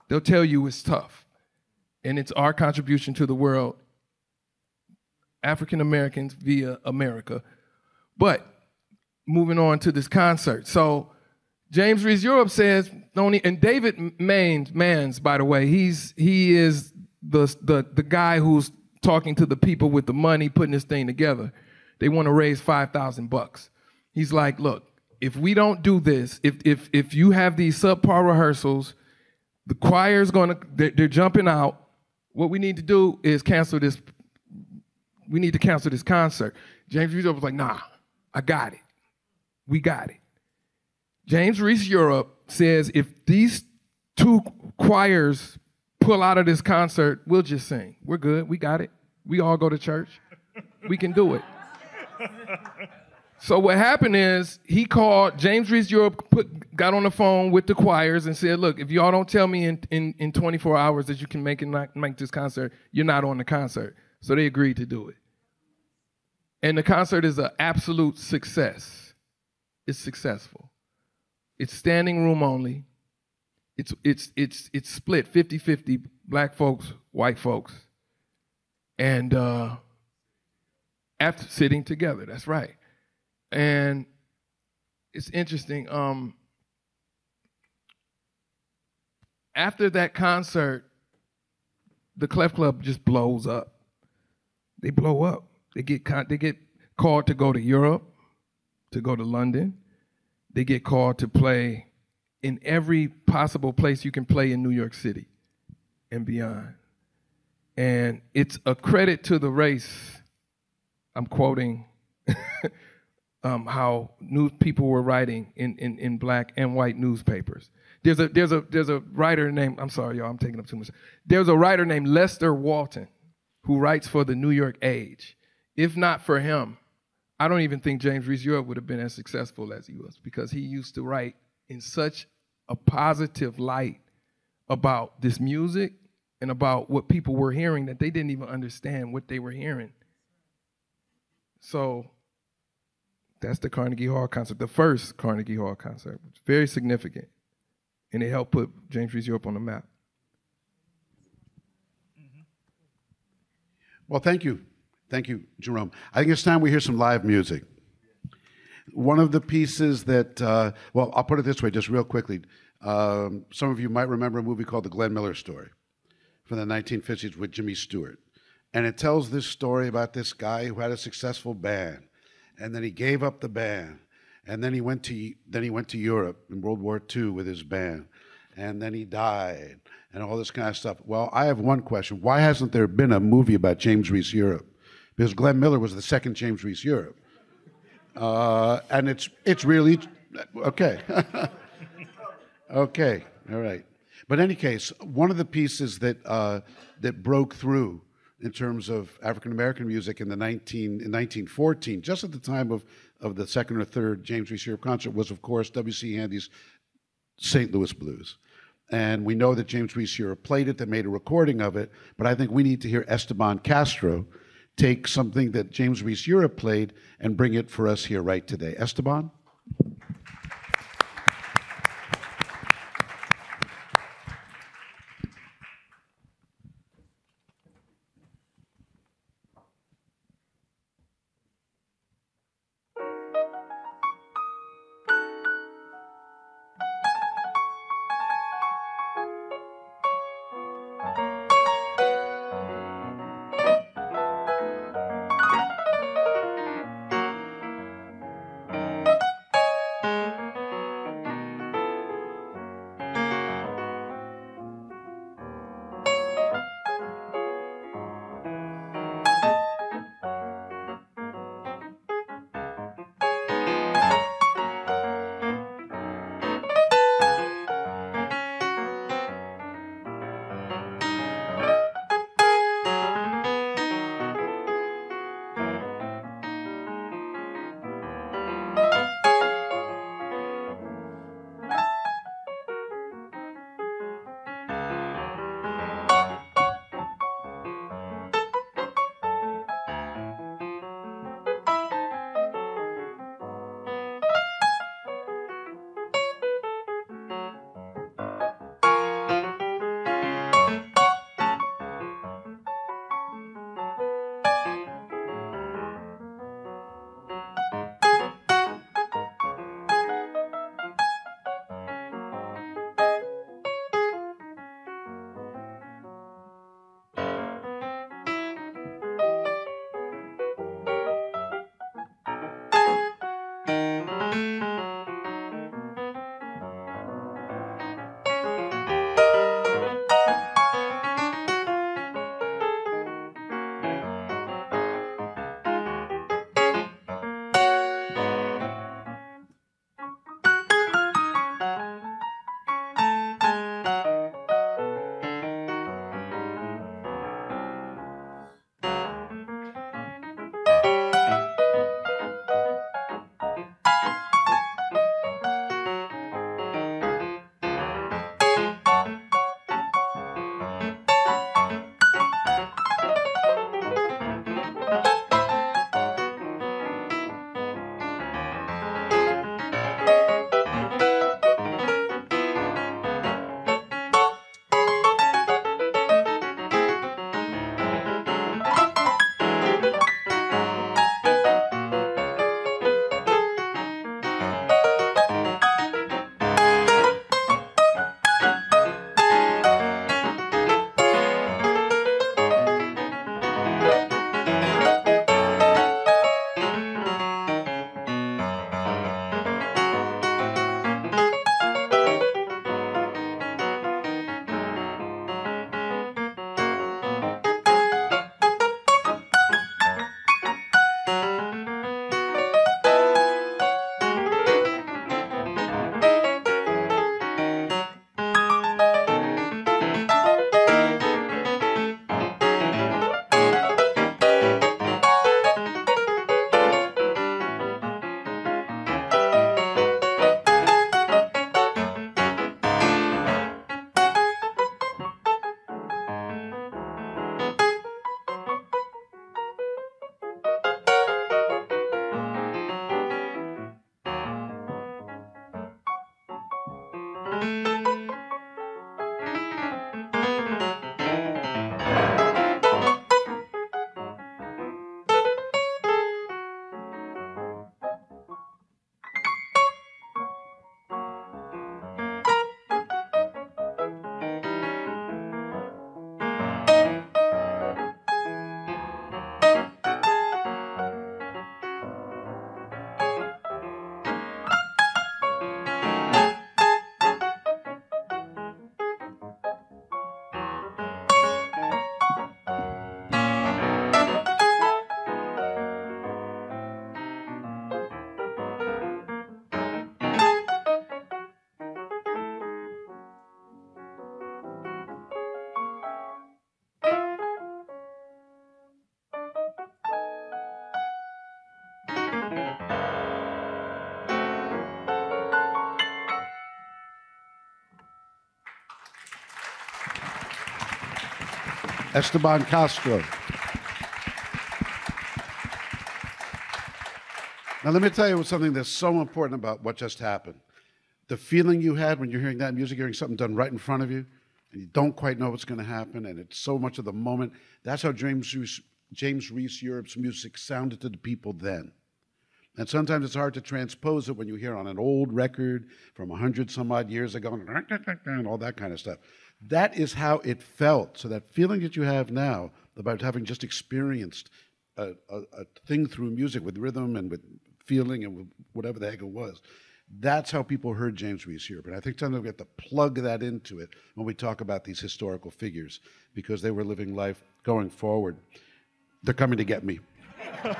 They'll tell you it's tough. And it's our contribution to the world, African Americans via America. But moving on to this concert. So James Reese Europe says, and David Mannes, Mans, by the way, he's he is the, the the guy who's talking to the people with the money, putting this thing together. They want to raise five thousand bucks. He's like, look, if we don't do this, if if if you have these subpar rehearsals, the choir's gonna they're, they're jumping out. What we need to do is cancel this. We need to cancel this concert. James Reese was like, nah, I got it. We got it. James Reese Europe says if these two choirs pull out of this concert, we'll just sing. We're good. We got it. We all go to church. We can do it. So what happened is he called James Reese Europe, put, got on the phone with the choirs and said, "Look, if y'all don't tell me in, in, in 24 hours that you can make it make this concert, you're not on the concert." So they agreed to do it, and the concert is an absolute success. It's successful. It's standing room only. It's it's it's it's split 50-50 black folks, white folks. And uh after sitting together, that's right. And it's interesting. Um after that concert, the Clef Club just blows up. They blow up. They get con- they get called to go to Europe, to go to London, they get called to play in every possible place you can play in New York City and beyond. And it's a credit to the race. I'm quoting um, how news people were writing in, in, in black and white newspapers. There's a, there's, a, there's a writer named, I'm sorry, y'all, I'm taking up too much. There's a writer named Lester Walton who writes for the New York Age. If not for him, I don't even think James Reese Europe would have been as successful as he was because he used to write in such a positive light about this music and about what people were hearing that they didn't even understand what they were hearing. So that's the Carnegie Hall concert, the first Carnegie Hall concert. It's very significant. And it helped put James Reese Europe on the map. Mm-hmm. Well, thank you. Thank you, Jerome. I think it's time we hear some live music. One of the pieces that, uh, well, I'll put it this way just real quickly. Um, some of you might remember a movie called The Glenn Miller Story from the 1950s with Jimmy Stewart. And it tells this story about this guy who had a successful band. And then he gave up the band. And then he went to, then he went to Europe in World War II with his band. And then he died and all this kind of stuff. Well, I have one question. Why hasn't there been a movie about James Reese Europe? Because Glenn Miller was the second James Reese Europe. Uh, and it's, it's really, okay. okay, all right. But in any case, one of the pieces that, uh, that broke through in terms of African American music in the 19, in 1914, just at the time of, of the second or third James Reese Europe concert, was of course W.C. Handy's St. Louis Blues. And we know that James Reese Europe played it, they made a recording of it, but I think we need to hear Esteban Castro take something that James Reese Europe played and bring it for us here right today. Esteban? Esteban Castro. Now, let me tell you something that's so important about what just happened. The feeling you had when you're hearing that music, hearing something done right in front of you, and you don't quite know what's going to happen, and it's so much of the moment. That's how James Reese, James Reese Europe's music sounded to the people then. And sometimes it's hard to transpose it when you hear on an old record from 100 some odd years ago and all that kind of stuff. That is how it felt. So, that feeling that you have now about having just experienced a, a, a thing through music with rhythm and with feeling and with whatever the heck it was, that's how people heard James Reese. And I think sometimes we have to plug that into it when we talk about these historical figures because they were living life going forward. They're coming to get me.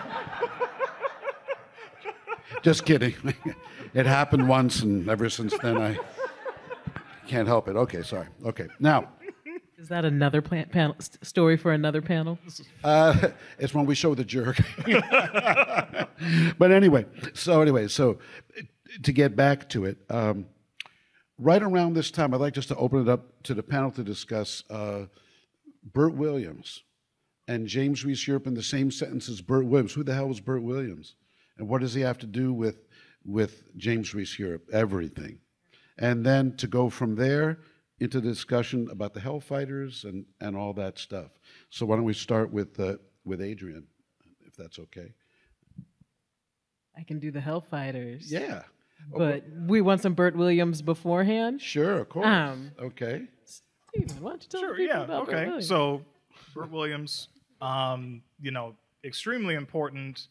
Just kidding. it happened once, and ever since then, I can't help it. Okay, sorry. Okay, now. Is that another plan- panel, st- story for another panel? Uh, it's when we show the jerk. but anyway, so anyway, so to get back to it, um, right around this time, I'd like just to open it up to the panel to discuss uh, Bert Williams and James Reese Europe in the same sentence as Bert Williams. Who the hell was Bert Williams? And what does he have to do with, with James Reese Europe? Everything. And then to go from there into the discussion about the Hellfighters and, and all that stuff. So why don't we start with, uh, with Adriane, if that's okay? I can do the Hellfighters. Yeah. But we want some Bert Williams beforehand. Sure, of course. Um, okay. Steven, why don't you tell Sure, people yeah, about Bert okay. Williams? So, Bert Williams, um, you know, extremely important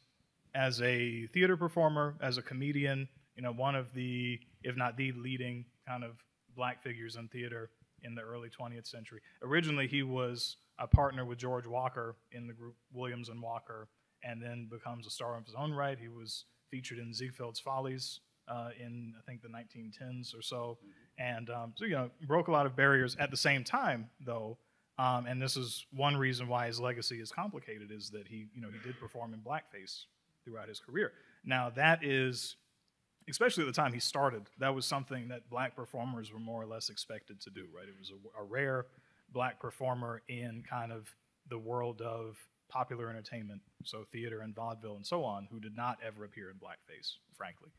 as a theater performer, as a comedian, you know, one of the, if not the leading kind of black figures in theater in the early 20th century. Originally, he was a partner with George Walker in the group Williams and Walker, and then becomes a star of his own right. He was featured in Ziegfeld's Follies uh, in, I think, the 1910s or so, and um, so, you know, broke a lot of barriers. At the same time, though, um, and this is one reason why his legacy is complicated, is that he, you know, he did perform in blackface throughout his career. Now, that is especially at the time he started, that was something that black performers were more or less expected to do, right? It was a, a rare black performer in kind of the world of popular entertainment, so theater and vaudeville and so on, who did not ever appear in blackface, frankly.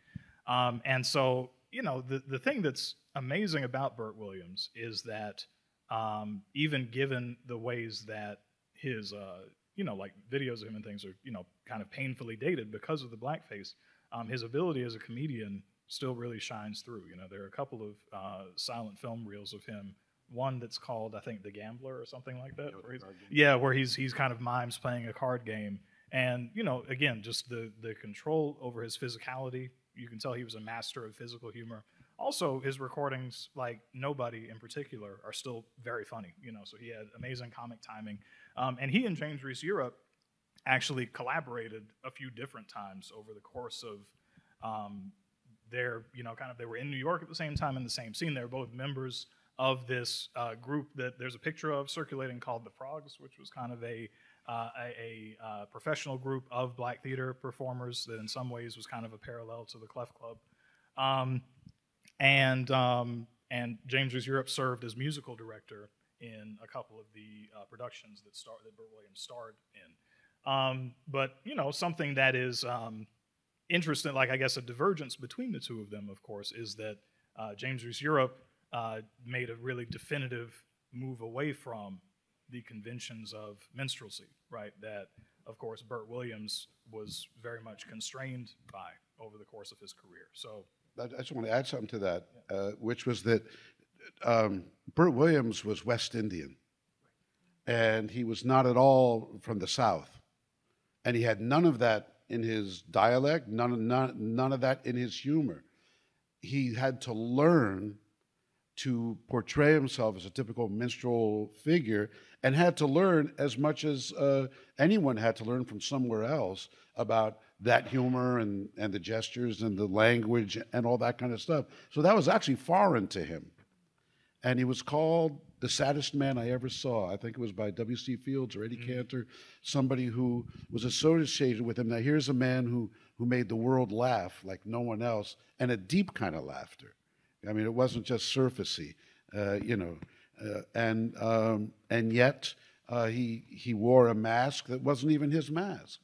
Um, and so, you know, the, the thing that's amazing about Bert Williams is that um, even given the ways that his, uh, you know, like videos of him and things are, you know, kind of painfully dated because of the blackface, um, his ability as a comedian still really shines through. You know, there are a couple of uh, silent film reels of him. One that's called, I think, The Gambler or something like that. Where yeah, where he's he's kind of mimes playing a card game, and you know, again, just the the control over his physicality. You can tell he was a master of physical humor. Also, his recordings, like Nobody in particular, are still very funny. You know, so he had amazing comic timing, um, and he and James Reese Europe actually collaborated a few different times over the course of um, their, you know, kind of, they were in New York at the same time in the same scene. They were both members of this uh, group that there's a picture of circulating called the Frogs, which was kind of a, uh, a, a uh, professional group of black theater performers that in some ways was kind of a parallel to the Clef Club. Um, and, um, and James Europe served as musical director in a couple of the uh, productions that, star- that Bert Williams starred in. Um, but you know, something that is um, interesting, like I guess a divergence between the two of them, of course, is that uh, James Reese Europe uh, made a really definitive move away from the conventions of minstrelsy, right? That, of course, Bert Williams was very much constrained by over the course of his career. So I just want to add something to that, uh, which was that um, Bert Williams was West Indian, and he was not at all from the South, and he had none of that in his dialect, none of, none, none of that in his humor. He had to learn to portray himself as a typical minstrel figure and had to learn as much as uh, anyone had to learn from somewhere else about that humor and, and the gestures and the language and all that kind of stuff. So that was actually foreign to him. And he was called the saddest man I ever saw. I think it was by W.C. Fields or Eddie Cantor, somebody who was associated with him. Now, here's a man who, who made the world laugh like no one else, and a deep kind of laughter. I mean, it wasn't just surfacey, uh, you know. Uh, and, um, and yet, Uh, he he wore a mask that wasn't even his mask.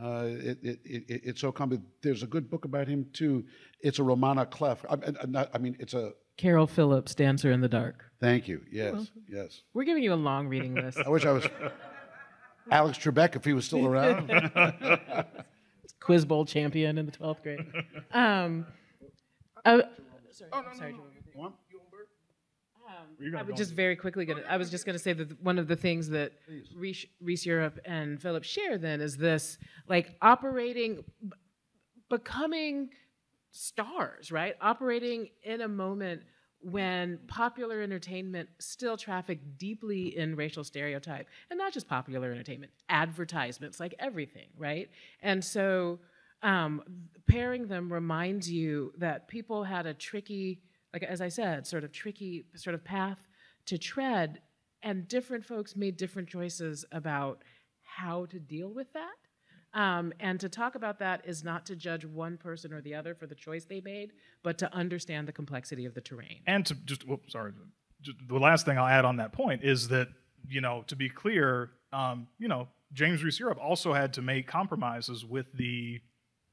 Uh, it, it, it, it's so common. There's a good book about him too. It's a roman à clef. I, I, not, I mean, it's a. Caryl Phillips, Dancer in the Dark. Thank you. Yes, yes. We're giving you a long reading list. I wish I was Alex Trebek if he was still around. Quiz Bowl champion in the 12th grade. Um, uh, sorry, Oh, no, sorry, no, no. Joel. You're I gonna was just very quickly gonna. I was just gonna say that one of the things that Reese, Reese Europe and Philip share then is this like operating, b- becoming stars, right? Operating in a moment when popular entertainment still trafficked deeply in racial stereotype, and not just popular entertainment, advertisements, like everything, right? And so um, pairing them reminds you that people had a tricky, like as I said, sort of tricky sort of path to tread, and different folks made different choices about how to deal with that. Um, and to talk about that is not to judge one person or the other for the choice they made, but to understand the complexity of the terrain. and to just whoops, sorry just the last thing i'll add on that point is that you know to be clear um, you know james reese europe also had to make compromises with the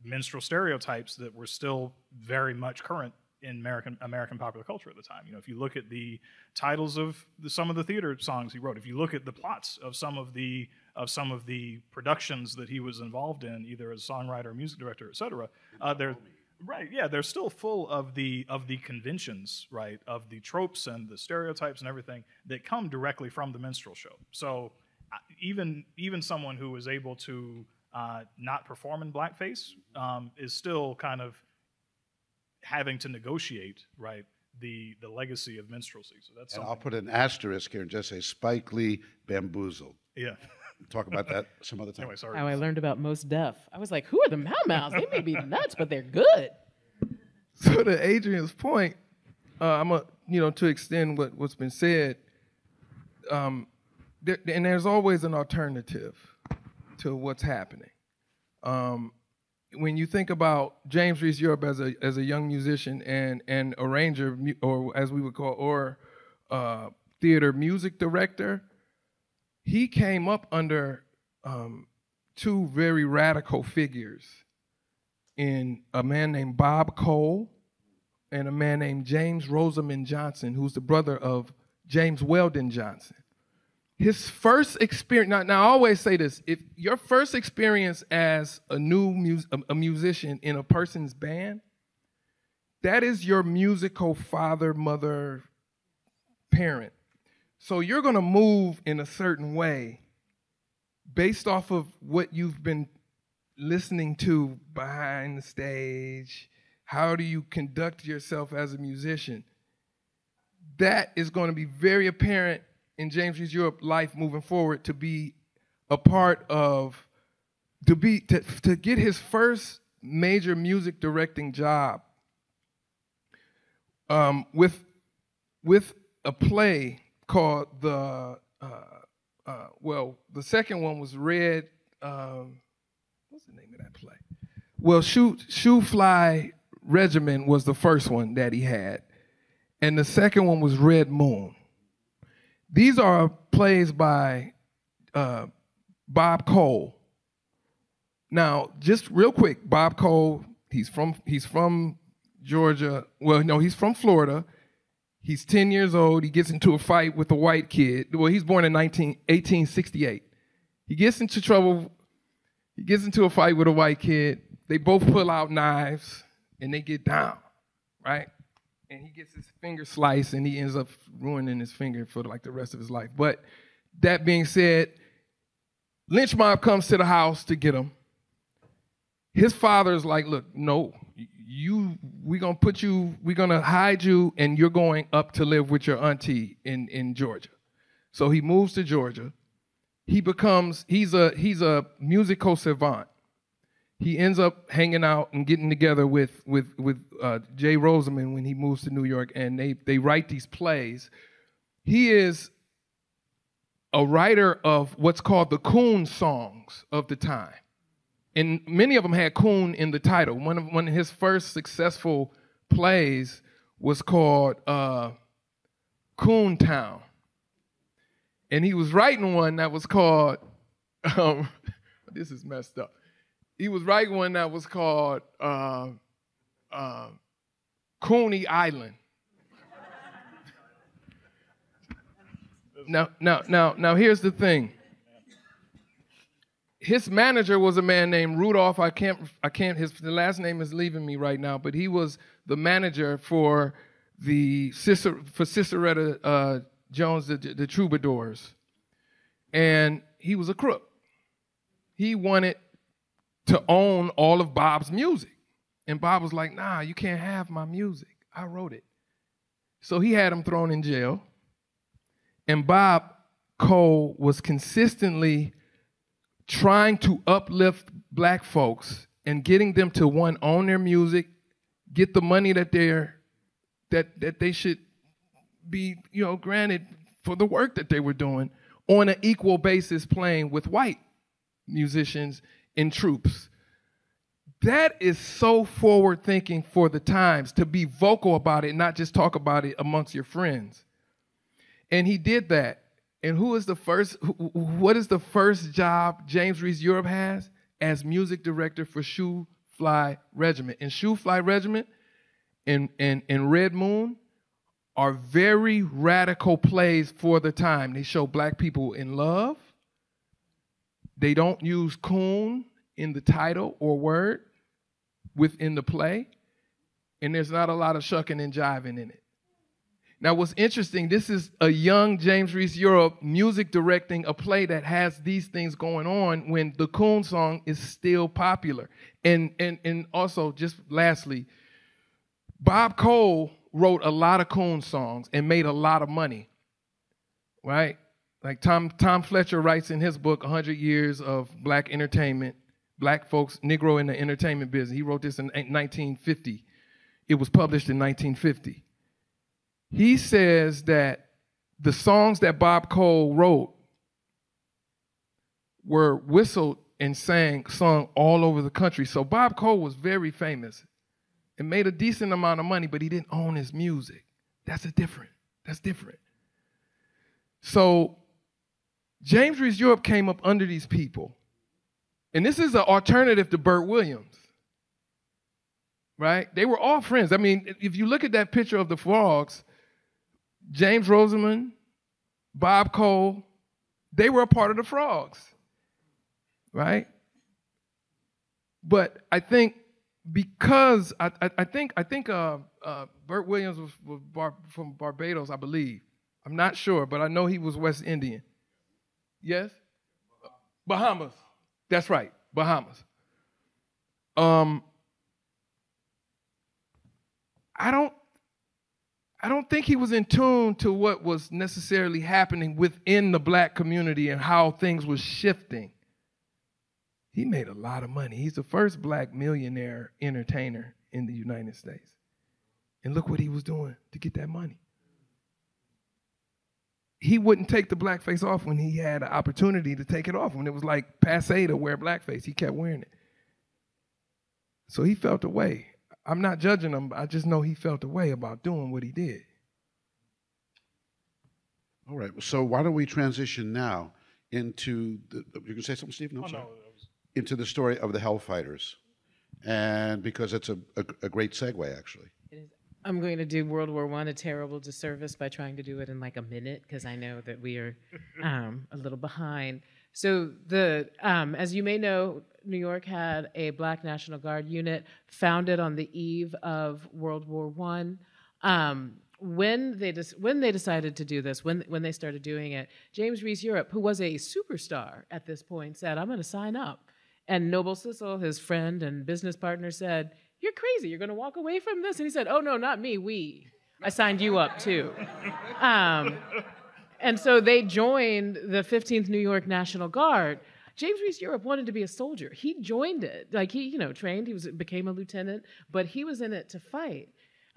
minstrel stereotypes that were still very much current in american american popular culture at the time you know if you look at the titles of the, some of the theater songs he wrote if you look at the plots of some of the of some of the productions that he was involved in either as songwriter music director et cetera uh, they're Right. Yeah, they're still full of the of the conventions, right, of the tropes and the stereotypes and everything that come directly from the minstrel show. So uh, even even someone who is able to uh, not perform in blackface um, is still kind of having to negotiate, right, the the legacy of minstrelsy. So that's and. I'll put an asterisk here and just say Spike Lee bamboozled. yeah. Talk about that some other time. Anyway, sorry. How I learned about Mos Def. I was like, who are the Mau Mau's? They may be nuts, but they're good. So to Adriane's point, uh, I'm a you know to extend what what's been said. Um, there, and there's always an alternative to what's happening. Um, when you think about James Reese Europe as a as a young musician and and arranger, or as we would call, or uh, theater music director, he came up under um, two very radical figures in a man named Bob Cole and a man named James Rosamond Johnson, who's the brother of James Weldon Johnson. His first experience, now, now I always say this if your first experience as a new a, a musician in a person's band, that is your musical father, mother, parent. So you're going to move in a certain way based off of what you've been listening to behind the stage. How do you conduct yourself as a musician? That is going to be very apparent in James Europe life moving forward to be a part of to be to, to get his first major music directing job um, with with a play called the uh, uh, well the second one was Red um, what's the name of that play? Well, Shoe Shoo Fly Regiment was the first one that he had, and the second one was Red Moon. These are plays by uh, Bob Cole. Now, just real quick, Bob Cole, he's from he's from Georgia. Well, no, he's from Florida. He's 10 years old. He gets into a fight with a white kid. Well, he's born in 19, 1868. He gets into trouble. He gets into a fight with a white kid. They both pull out knives and they get down, right? And he gets his finger sliced and he ends up ruining his finger for like the rest of his life. But that being said, lynch mob comes to the house to get him. His father is like, look, no, you we're gonna put you, we're gonna hide you, and you're going up to live with your auntie in, in Georgia. So he moves to Georgia. He becomes he's a he's a musical savant. He ends up hanging out and getting together with with with uh, J. Rosamond when he moves to New York, and they they write these plays. He is a writer of what's called the coon songs of the time and many of them had coon in the title. One of one of his first successful plays was called uh, Coon Town, and he was writing one that was called. Um, this is messed up. He was writing one that was called uh, uh, Coney Island. now, now, now, now, here's the thing. His manager was a man named Rudolph. I can't, I can't. His the last name is leaving me right now, but he was the manager for the Cicer, for Sissieretta uh, Jones, the, the Troubadours, and he was a crook. He wanted to own all of Bob's music, and Bob was like, "Nah, you can't have my music. I wrote it." So he had him thrown in jail, and Bob Cole was consistently trying to uplift black folks and getting them to one own their music, get the money that they're that that they should be, you know, granted for the work that they were doing on an equal basis playing with white musicians and troops. That is so forward thinking for the times to be vocal about it, not just talk about it amongst your friends. And he did that. And who is the first, what is the first job James Reese Europe has? As music director for Shoo Fly Regiment. And Shoo Fly Regiment and, and, and Red Moon are very radical plays for the time. They show black people in love. They don't use coon in the title or word within the play. And there's not a lot of shucking and jiving in it. Now, what's interesting, this is a young James Reese Europe music directing a play that has these things going on when the Coon song is still popular. And, and, and also, just lastly, Bob Cole wrote a lot of Coon songs and made a lot of money, right? Like Tom, Tom Fletcher writes in his book, 100 Years of Black Entertainment, Black Folks, Negro in the Entertainment Business. He wrote this in 1950. It was published in 1950. He says that the songs that Bob Cole wrote were whistled and sang, sung all over the country. So Bob Cole was very famous and made a decent amount of money, but he didn't own his music. That's a different. That's different. So James Reese Europe came up under these people. And this is an alternative to Bert Williams. Right? They were all friends. I mean, if you look at that picture of the frogs, James Rosamond, Bob Cole, they were a part of the frogs. Right? But I think because I, I, I think I think uh, uh, Bert Williams was, was bar, from Barbados, I believe. I'm not sure, but I know he was West Indian. Yes, Bahamas. That's right, Bahamas. Um, I don't. I don't think he was in tune to what was necessarily happening within the black community and how things were shifting he made a lot of money. He's the first black millionaire entertainer in the United States. And look what he was doing to get that money. He wouldn't take the blackface off when he had an opportunity to take it off. When it was like passe to wear blackface, he kept wearing it. So he felt a way. I'm not judging him, I just know he felt a way about doing what he did. All right. So why don't we transition now into the, you can say something, Steve? No, Oh, sorry. no, into the story of the Hellfighters, and because it's a, a, a great segue, actually. I'm going to do World War One a terrible disservice by trying to do it in like a minute because I know that we are um, a little behind. So the um, as you may know, New York had a Black National Guard unit founded on the eve of World War One. Um, when they des- when they decided to do this, when when they started doing it, James Reese Europe, who was a superstar at this point, said, "I'm going to sign up." And Noble Sissle, his friend and business partner, said, You're crazy. You're going to walk away from this? And he said, Oh, no, not me. We. I signed you up too. Um, and so they joined the 15th New York National Guard. James Reese Europe wanted to be a soldier. He joined it. Like he, you know, trained, he was became a lieutenant, but he was in it to fight.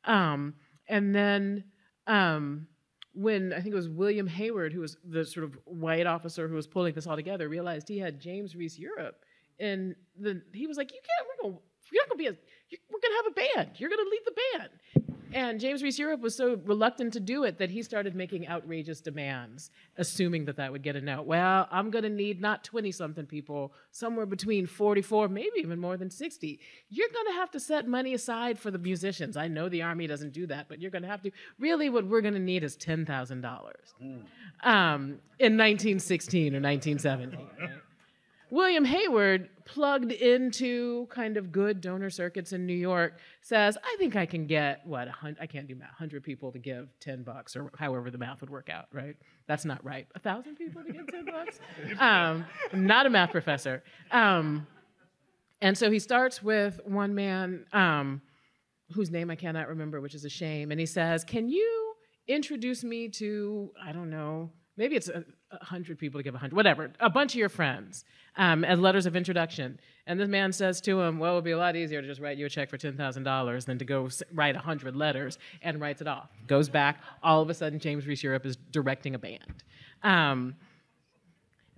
Um, and then um, when I think it was William Hayward, who was the sort of white officer who was pulling this all together, realized he had James Reese Europe and the, he was like, "You can't. We're gonna. You're not gonna be a. We're gonna have a band. You're gonna lead the band." And James Reese Europe was so reluctant to do it that he started making outrageous demands, assuming that that would get a no. Well, I'm going to need not 20 something people, somewhere between 44, maybe even more than 60. You're going to have to set money aside for the musicians. I know the Army doesn't do that, but you're going to have to. Really, what we're going to need is $10,000 um, in 1916 or 1917. Right? William Hayward, plugged into kind of good donor circuits in New York, says, I think I can get, what, I can't do math, 100 people to give 10 bucks or however the math would work out, right? That's not right. 1,000 people to give 10 bucks? Um, not a math professor. Um, and so he starts with one man um, whose name I cannot remember, which is a shame. And he says, Can you introduce me to, I don't know, maybe it's a, a hundred people to give a hundred, whatever, a bunch of your friends um, as letters of introduction. And this man says to him, well, it would be a lot easier to just write you a check for $10,000 than to go write a hundred letters and writes it off. Goes back, all of a sudden James Reese Europe is directing a band. Um,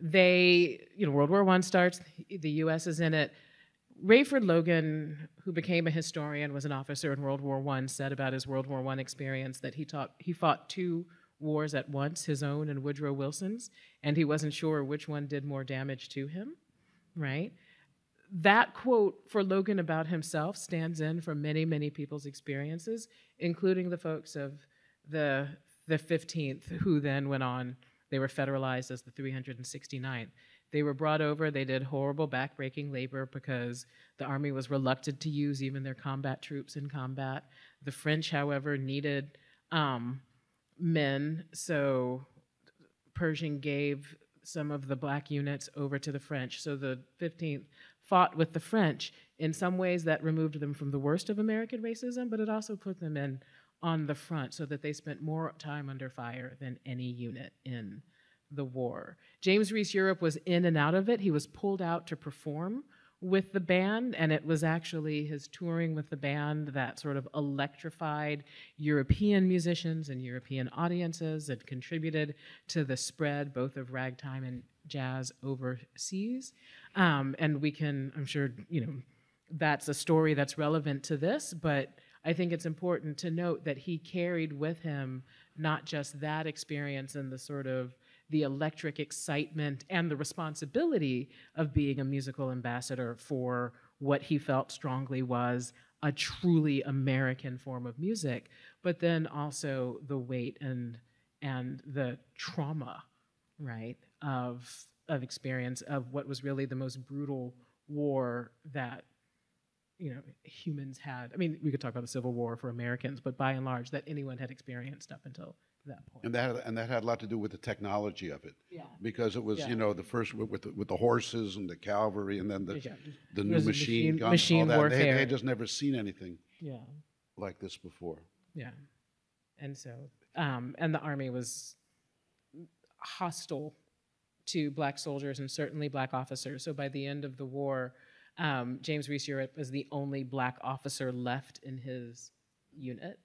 they, you know, World War I starts, the US is in it. Rayford Logan, who became a historian, was an officer in World War I, said about his World War I experience that he, taught, he fought two wars at once, his own and Woodrow Wilson's, and he wasn't sure which one did more damage to him, right? That quote for Logan about himself stands in for many, many people's experiences, including the folks of the, the 15th, who then went on, they were federalized as the 369th. They were brought over, they did horrible backbreaking labor because the Army was reluctant to use even their combat troops in combat. The French, however, needed um, men, so Pershing gave some of the black units over to the French. So the 15th fought with the French in some ways that removed them from the worst of American racism, but it also put them in on the front so that they spent more time under fire than any unit in the war. James Reese Europe was in and out of it. He was pulled out to perform with the band, and it was actually his touring with the band that sort of electrified European musicians and European audiences and contributed to the spread both of ragtime and jazz overseas. Um, and we can, I'm sure, you know, that's a story that's relevant to this, but I think it's important to note that he carried with him not just that experience and the sort of the electric excitement and the responsibility of being a musical ambassador for what he felt strongly was a truly American form of music, but then also the weight and and the trauma, right, of of experience of what was really the most brutal war that you know humans had. I mean, we could talk about the Civil War for Americans, but by and large, that anyone had experienced up until that point. And that, and that had a lot to do with the technology of it. Yeah. Because it was, Yeah. you know, the first with, with, the, with the horses and the cavalry and then the, Yeah. the new machine, machine- guns machine and all that. They, they had just never seen anything Yeah. like this before. Yeah. And so, um, and the army was hostile to black soldiers and certainly black officers. So by the end of the war, um, James Reese Europe was the only black officer left in his unit.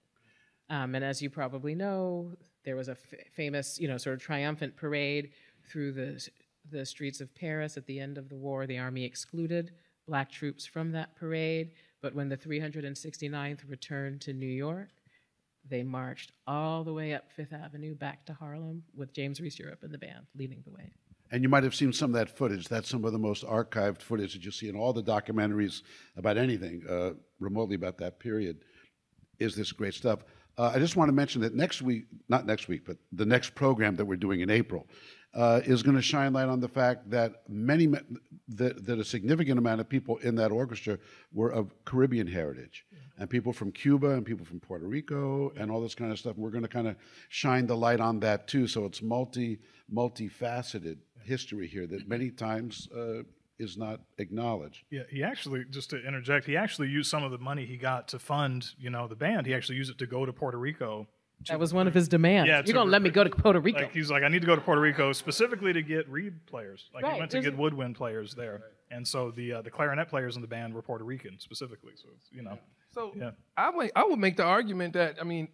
Um, and as you probably know, there was a f- famous, you know, sort of triumphant parade through the the streets of Paris at the end of the war. The army excluded black troops from that parade, but when the 369th returned to New York, they marched all the way up Fifth Avenue back to Harlem with James Reese Europe and the band leading the way. And you might have seen some of that footage. That's some of the most archived footage that you see in all the documentaries about anything uh, remotely about that period. Is this great stuff? Uh, I just want to mention that next week, not next week, but the next program that we're doing in April uh, is going to shine light on the fact that many, that, that a significant amount of people in that orchestra were of Caribbean heritage, and people from Cuba and people from Puerto Rico and all this kind of stuff. We're going to kind of shine the light on that too. So it's multi, multifaceted history here that many times uh, is not acknowledged. Yeah, he actually, just to interject, he actually used some of the money he got to fund, you know, the band. He actually used it to go to Puerto Rico. That was one of his demands. Yeah, You're to gonna let me go to Puerto Rico. Like he's like, I need to go to Puerto Rico specifically to get reed players. Like Right, he went to there's get woodwind players there, and so the uh, the clarinet players in the band were Puerto Rican specifically. So it's, you know, So Yeah. I would I would make the argument that I mean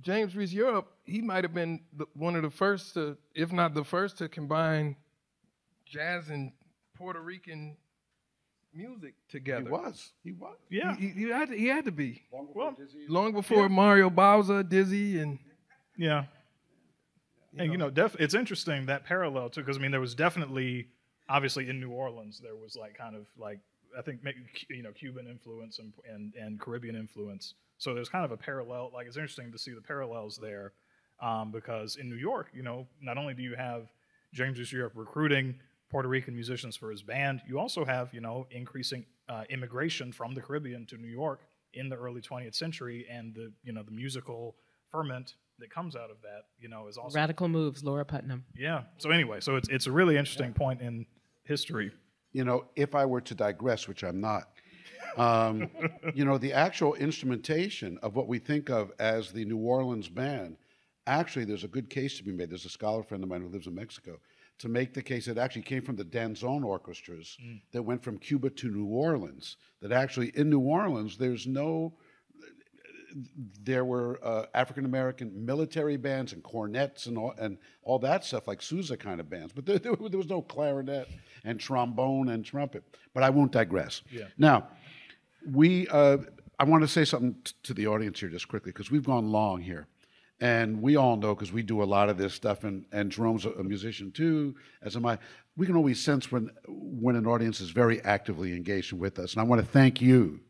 James Reese Europe he might have been the, one of the first to, if not the first, to combine jazz and Puerto Rican music together. He was. He was. Yeah. He, he, he had to, he had to be Well, long before Mario Bauzá, Dizzy, and Yeah. and you know, def- it's interesting that parallel too, because I mean, there was definitely, obviously, in New Orleans, there was like kind of like I think maybe, you know Cuban influence and, and and Caribbean influence. So there's kind of a parallel. Like it's interesting to see the parallels there, um, because in New York, you know, not only do you have James Reese Europe recruiting Puerto Rican musicians for his band, you also have you know increasing uh, immigration from the Caribbean to New York in the early 20th century, and the you know the musical ferment that comes out of that, you know, is also Radical moves, Lara Putnam. yeah. So anyway, so it's it's a really interesting point in history. you know, if I were to digress, which I'm not, um, you know, the actual instrumentation of what we think of as the New Orleans band, actually, there's a good case to be made. There's a scholar friend of mine who lives in Mexico to make the case that actually came from the Danzón orchestras that went from Cuba to New Orleans. That actually in New Orleans, there's no there were uh, African American military bands and cornets and all, and all that stuff, like Sousa kind of bands. But there, there, there was no clarinet and trombone and trumpet. But I won't digress. Yeah. Now, we, uh, I want to say something t- to the audience here just quickly because we've gone long here. And we all know because we do a lot of this stuff, and, and Jerome's a, musician too, as am I. We can always sense when, when an audience is very actively engaged with us. And I want to thank you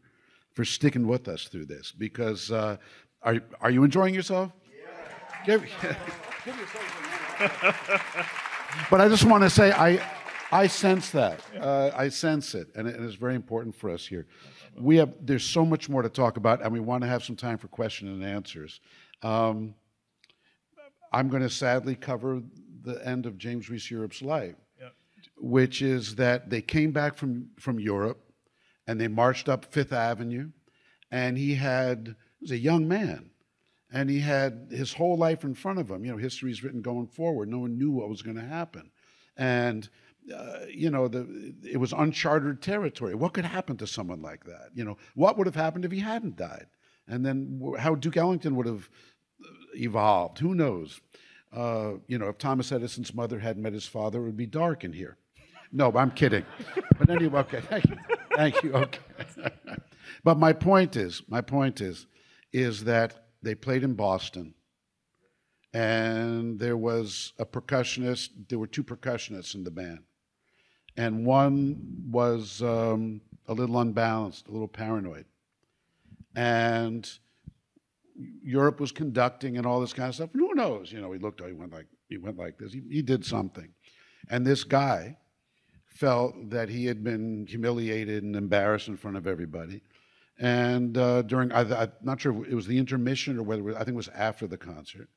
for sticking with us through this because uh, are, are you enjoying yourself? Yeah. but I just want to say I, I sense that. Uh, I sense it, and it is very important for us here. We have there's so much more to talk about, and we want to have some time for question and answers. Um, I'm going to sadly cover the end of James Reese Europe's life, Yeah. which is that they came back from from Europe, and they marched up Fifth Avenue, and he had he was a young man, and he had his whole life in front of him. You know, history is written going forward. No one knew what was going to happen, and uh, you know, the, it was uncharted territory. What could happen to someone like that? You know, what would have happened if he hadn't died? And then how Duke Ellington would have evolved? Who knows? Uh, you know, if Thomas Edison's mother had met his father, it would be dark in here. No, I'm kidding. But anyway, okay, thank you, thank you. Okay, but my point is, my point is, is that they played in Boston, and there was a percussionist. There were two percussionists in the band, and one was um, a little unbalanced, a little paranoid, and Europe was conducting and all this kind of stuff. Who knows? You know, he looked. He went like he went like this. He, he did something, and this guy felt that he had been humiliated and embarrassed in front of everybody. And uh, during, I, I'm not sure if it was the intermission or whether it was, I think it was after the concert.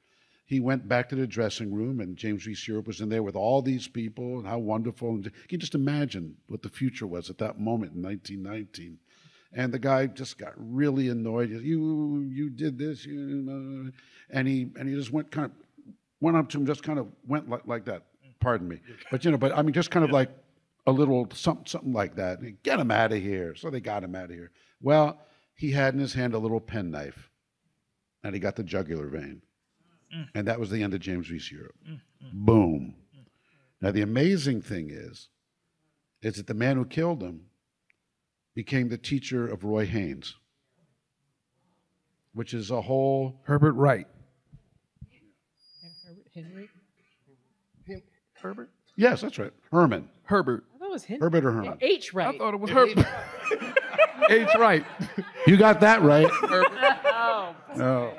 He went back to the dressing room, and James Reese Europe was in there with all these people, and how wonderful! And you just imagine what the future was at that moment in 1919. And the guy just got really annoyed. You, you did this, you, and he, and he just went kind of went up to him, just kind of went like, like that. Pardon me, but you know, but I mean, just kind of like a little something, something like that. Get him out of here. So they got him out of here. Well, he had in his hand a little penknife, and he got the jugular vein, mm. and that was the end of James Reese Europe. Mm, mm. Boom. Now the amazing thing is, is that the man who killed him became the teacher of Roy Haynes, which is a whole Herbert Wright. Herbert Henry? Him, Herbert? yes, that's right, Herman, Herbert. I thought it was Henry. Herbert or Herman. H. I I thought it was Herbert. H. Wright. You got that right. Oh, No.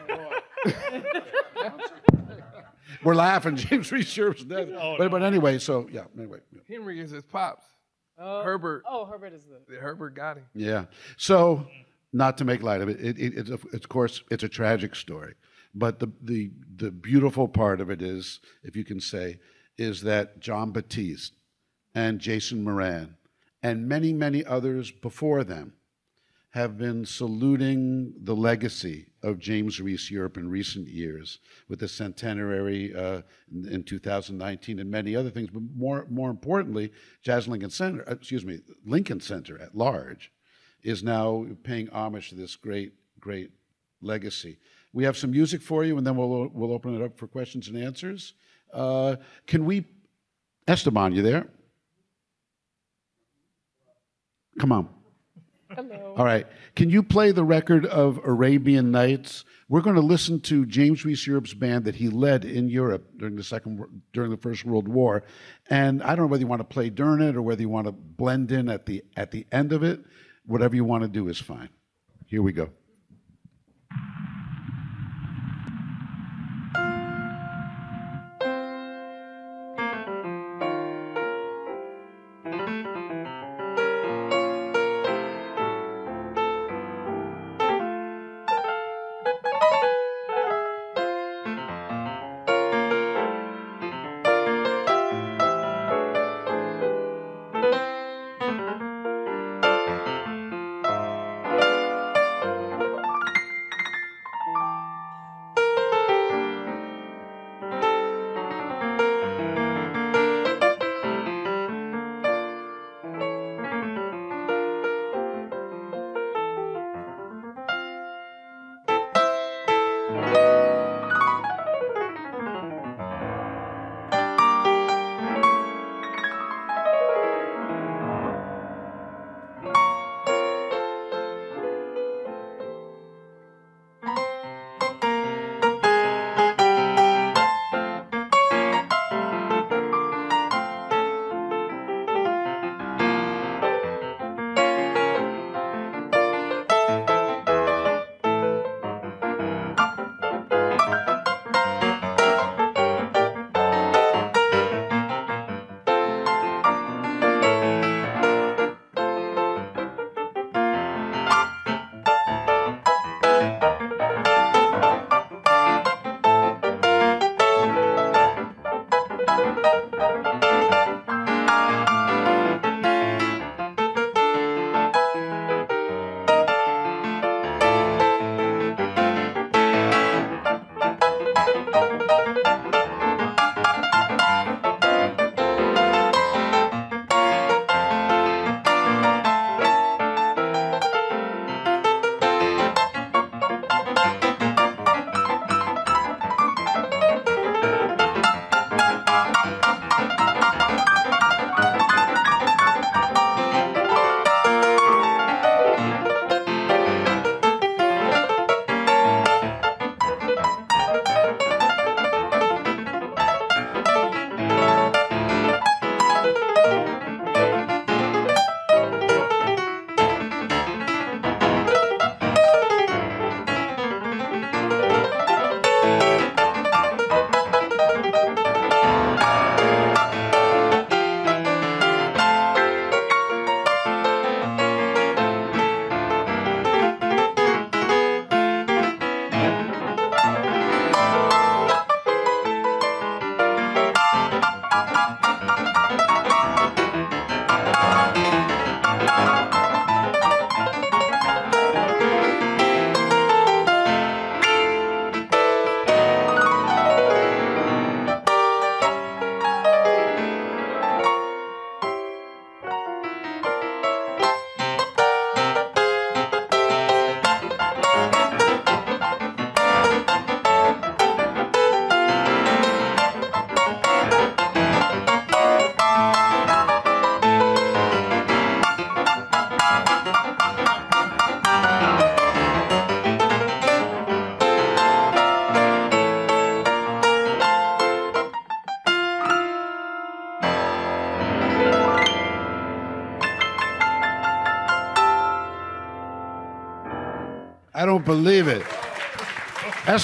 We're laughing. James Reese Europe's dead. Oh, but, but anyway, so yeah, anyway. yeah. Henry is his pops. Oh, Herbert. Oh, Herbert is the. Herbert got him. Yeah. So, not to make light of it, it, it it's, a, it's of course it's a tragic story, but the the the beautiful part of it is, if you can say, is that Jon Batiste and Jason Moran and many many others before them have been saluting the legacy of James Reese Europe in recent years with the centenary uh, in, in 2019 and many other things. But more, more importantly, Jazz Lincoln Center, uh, excuse me, Lincoln Center at large, is now paying homage to this great, great legacy. We have some music for you, and then we'll we'll open it up for questions and answers. Uh, can we, Esteban, you there? Come on. Hello. All right. Can you play the record of Arabian Nights? We're going to listen to James Reese Europe's band that he led in Europe during the second during the First World War, and I don't know whether you want to play during it or whether you want to blend in at the at the end of it. Whatever you want to do is fine. Here we go.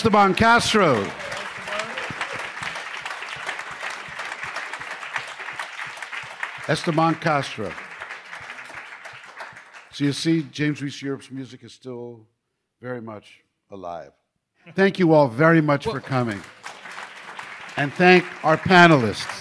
Esteban Castro. Esteban Castro. So you see, James Reese Europe's music is still very much alive. Thank you all very much for coming. And thank our panelists.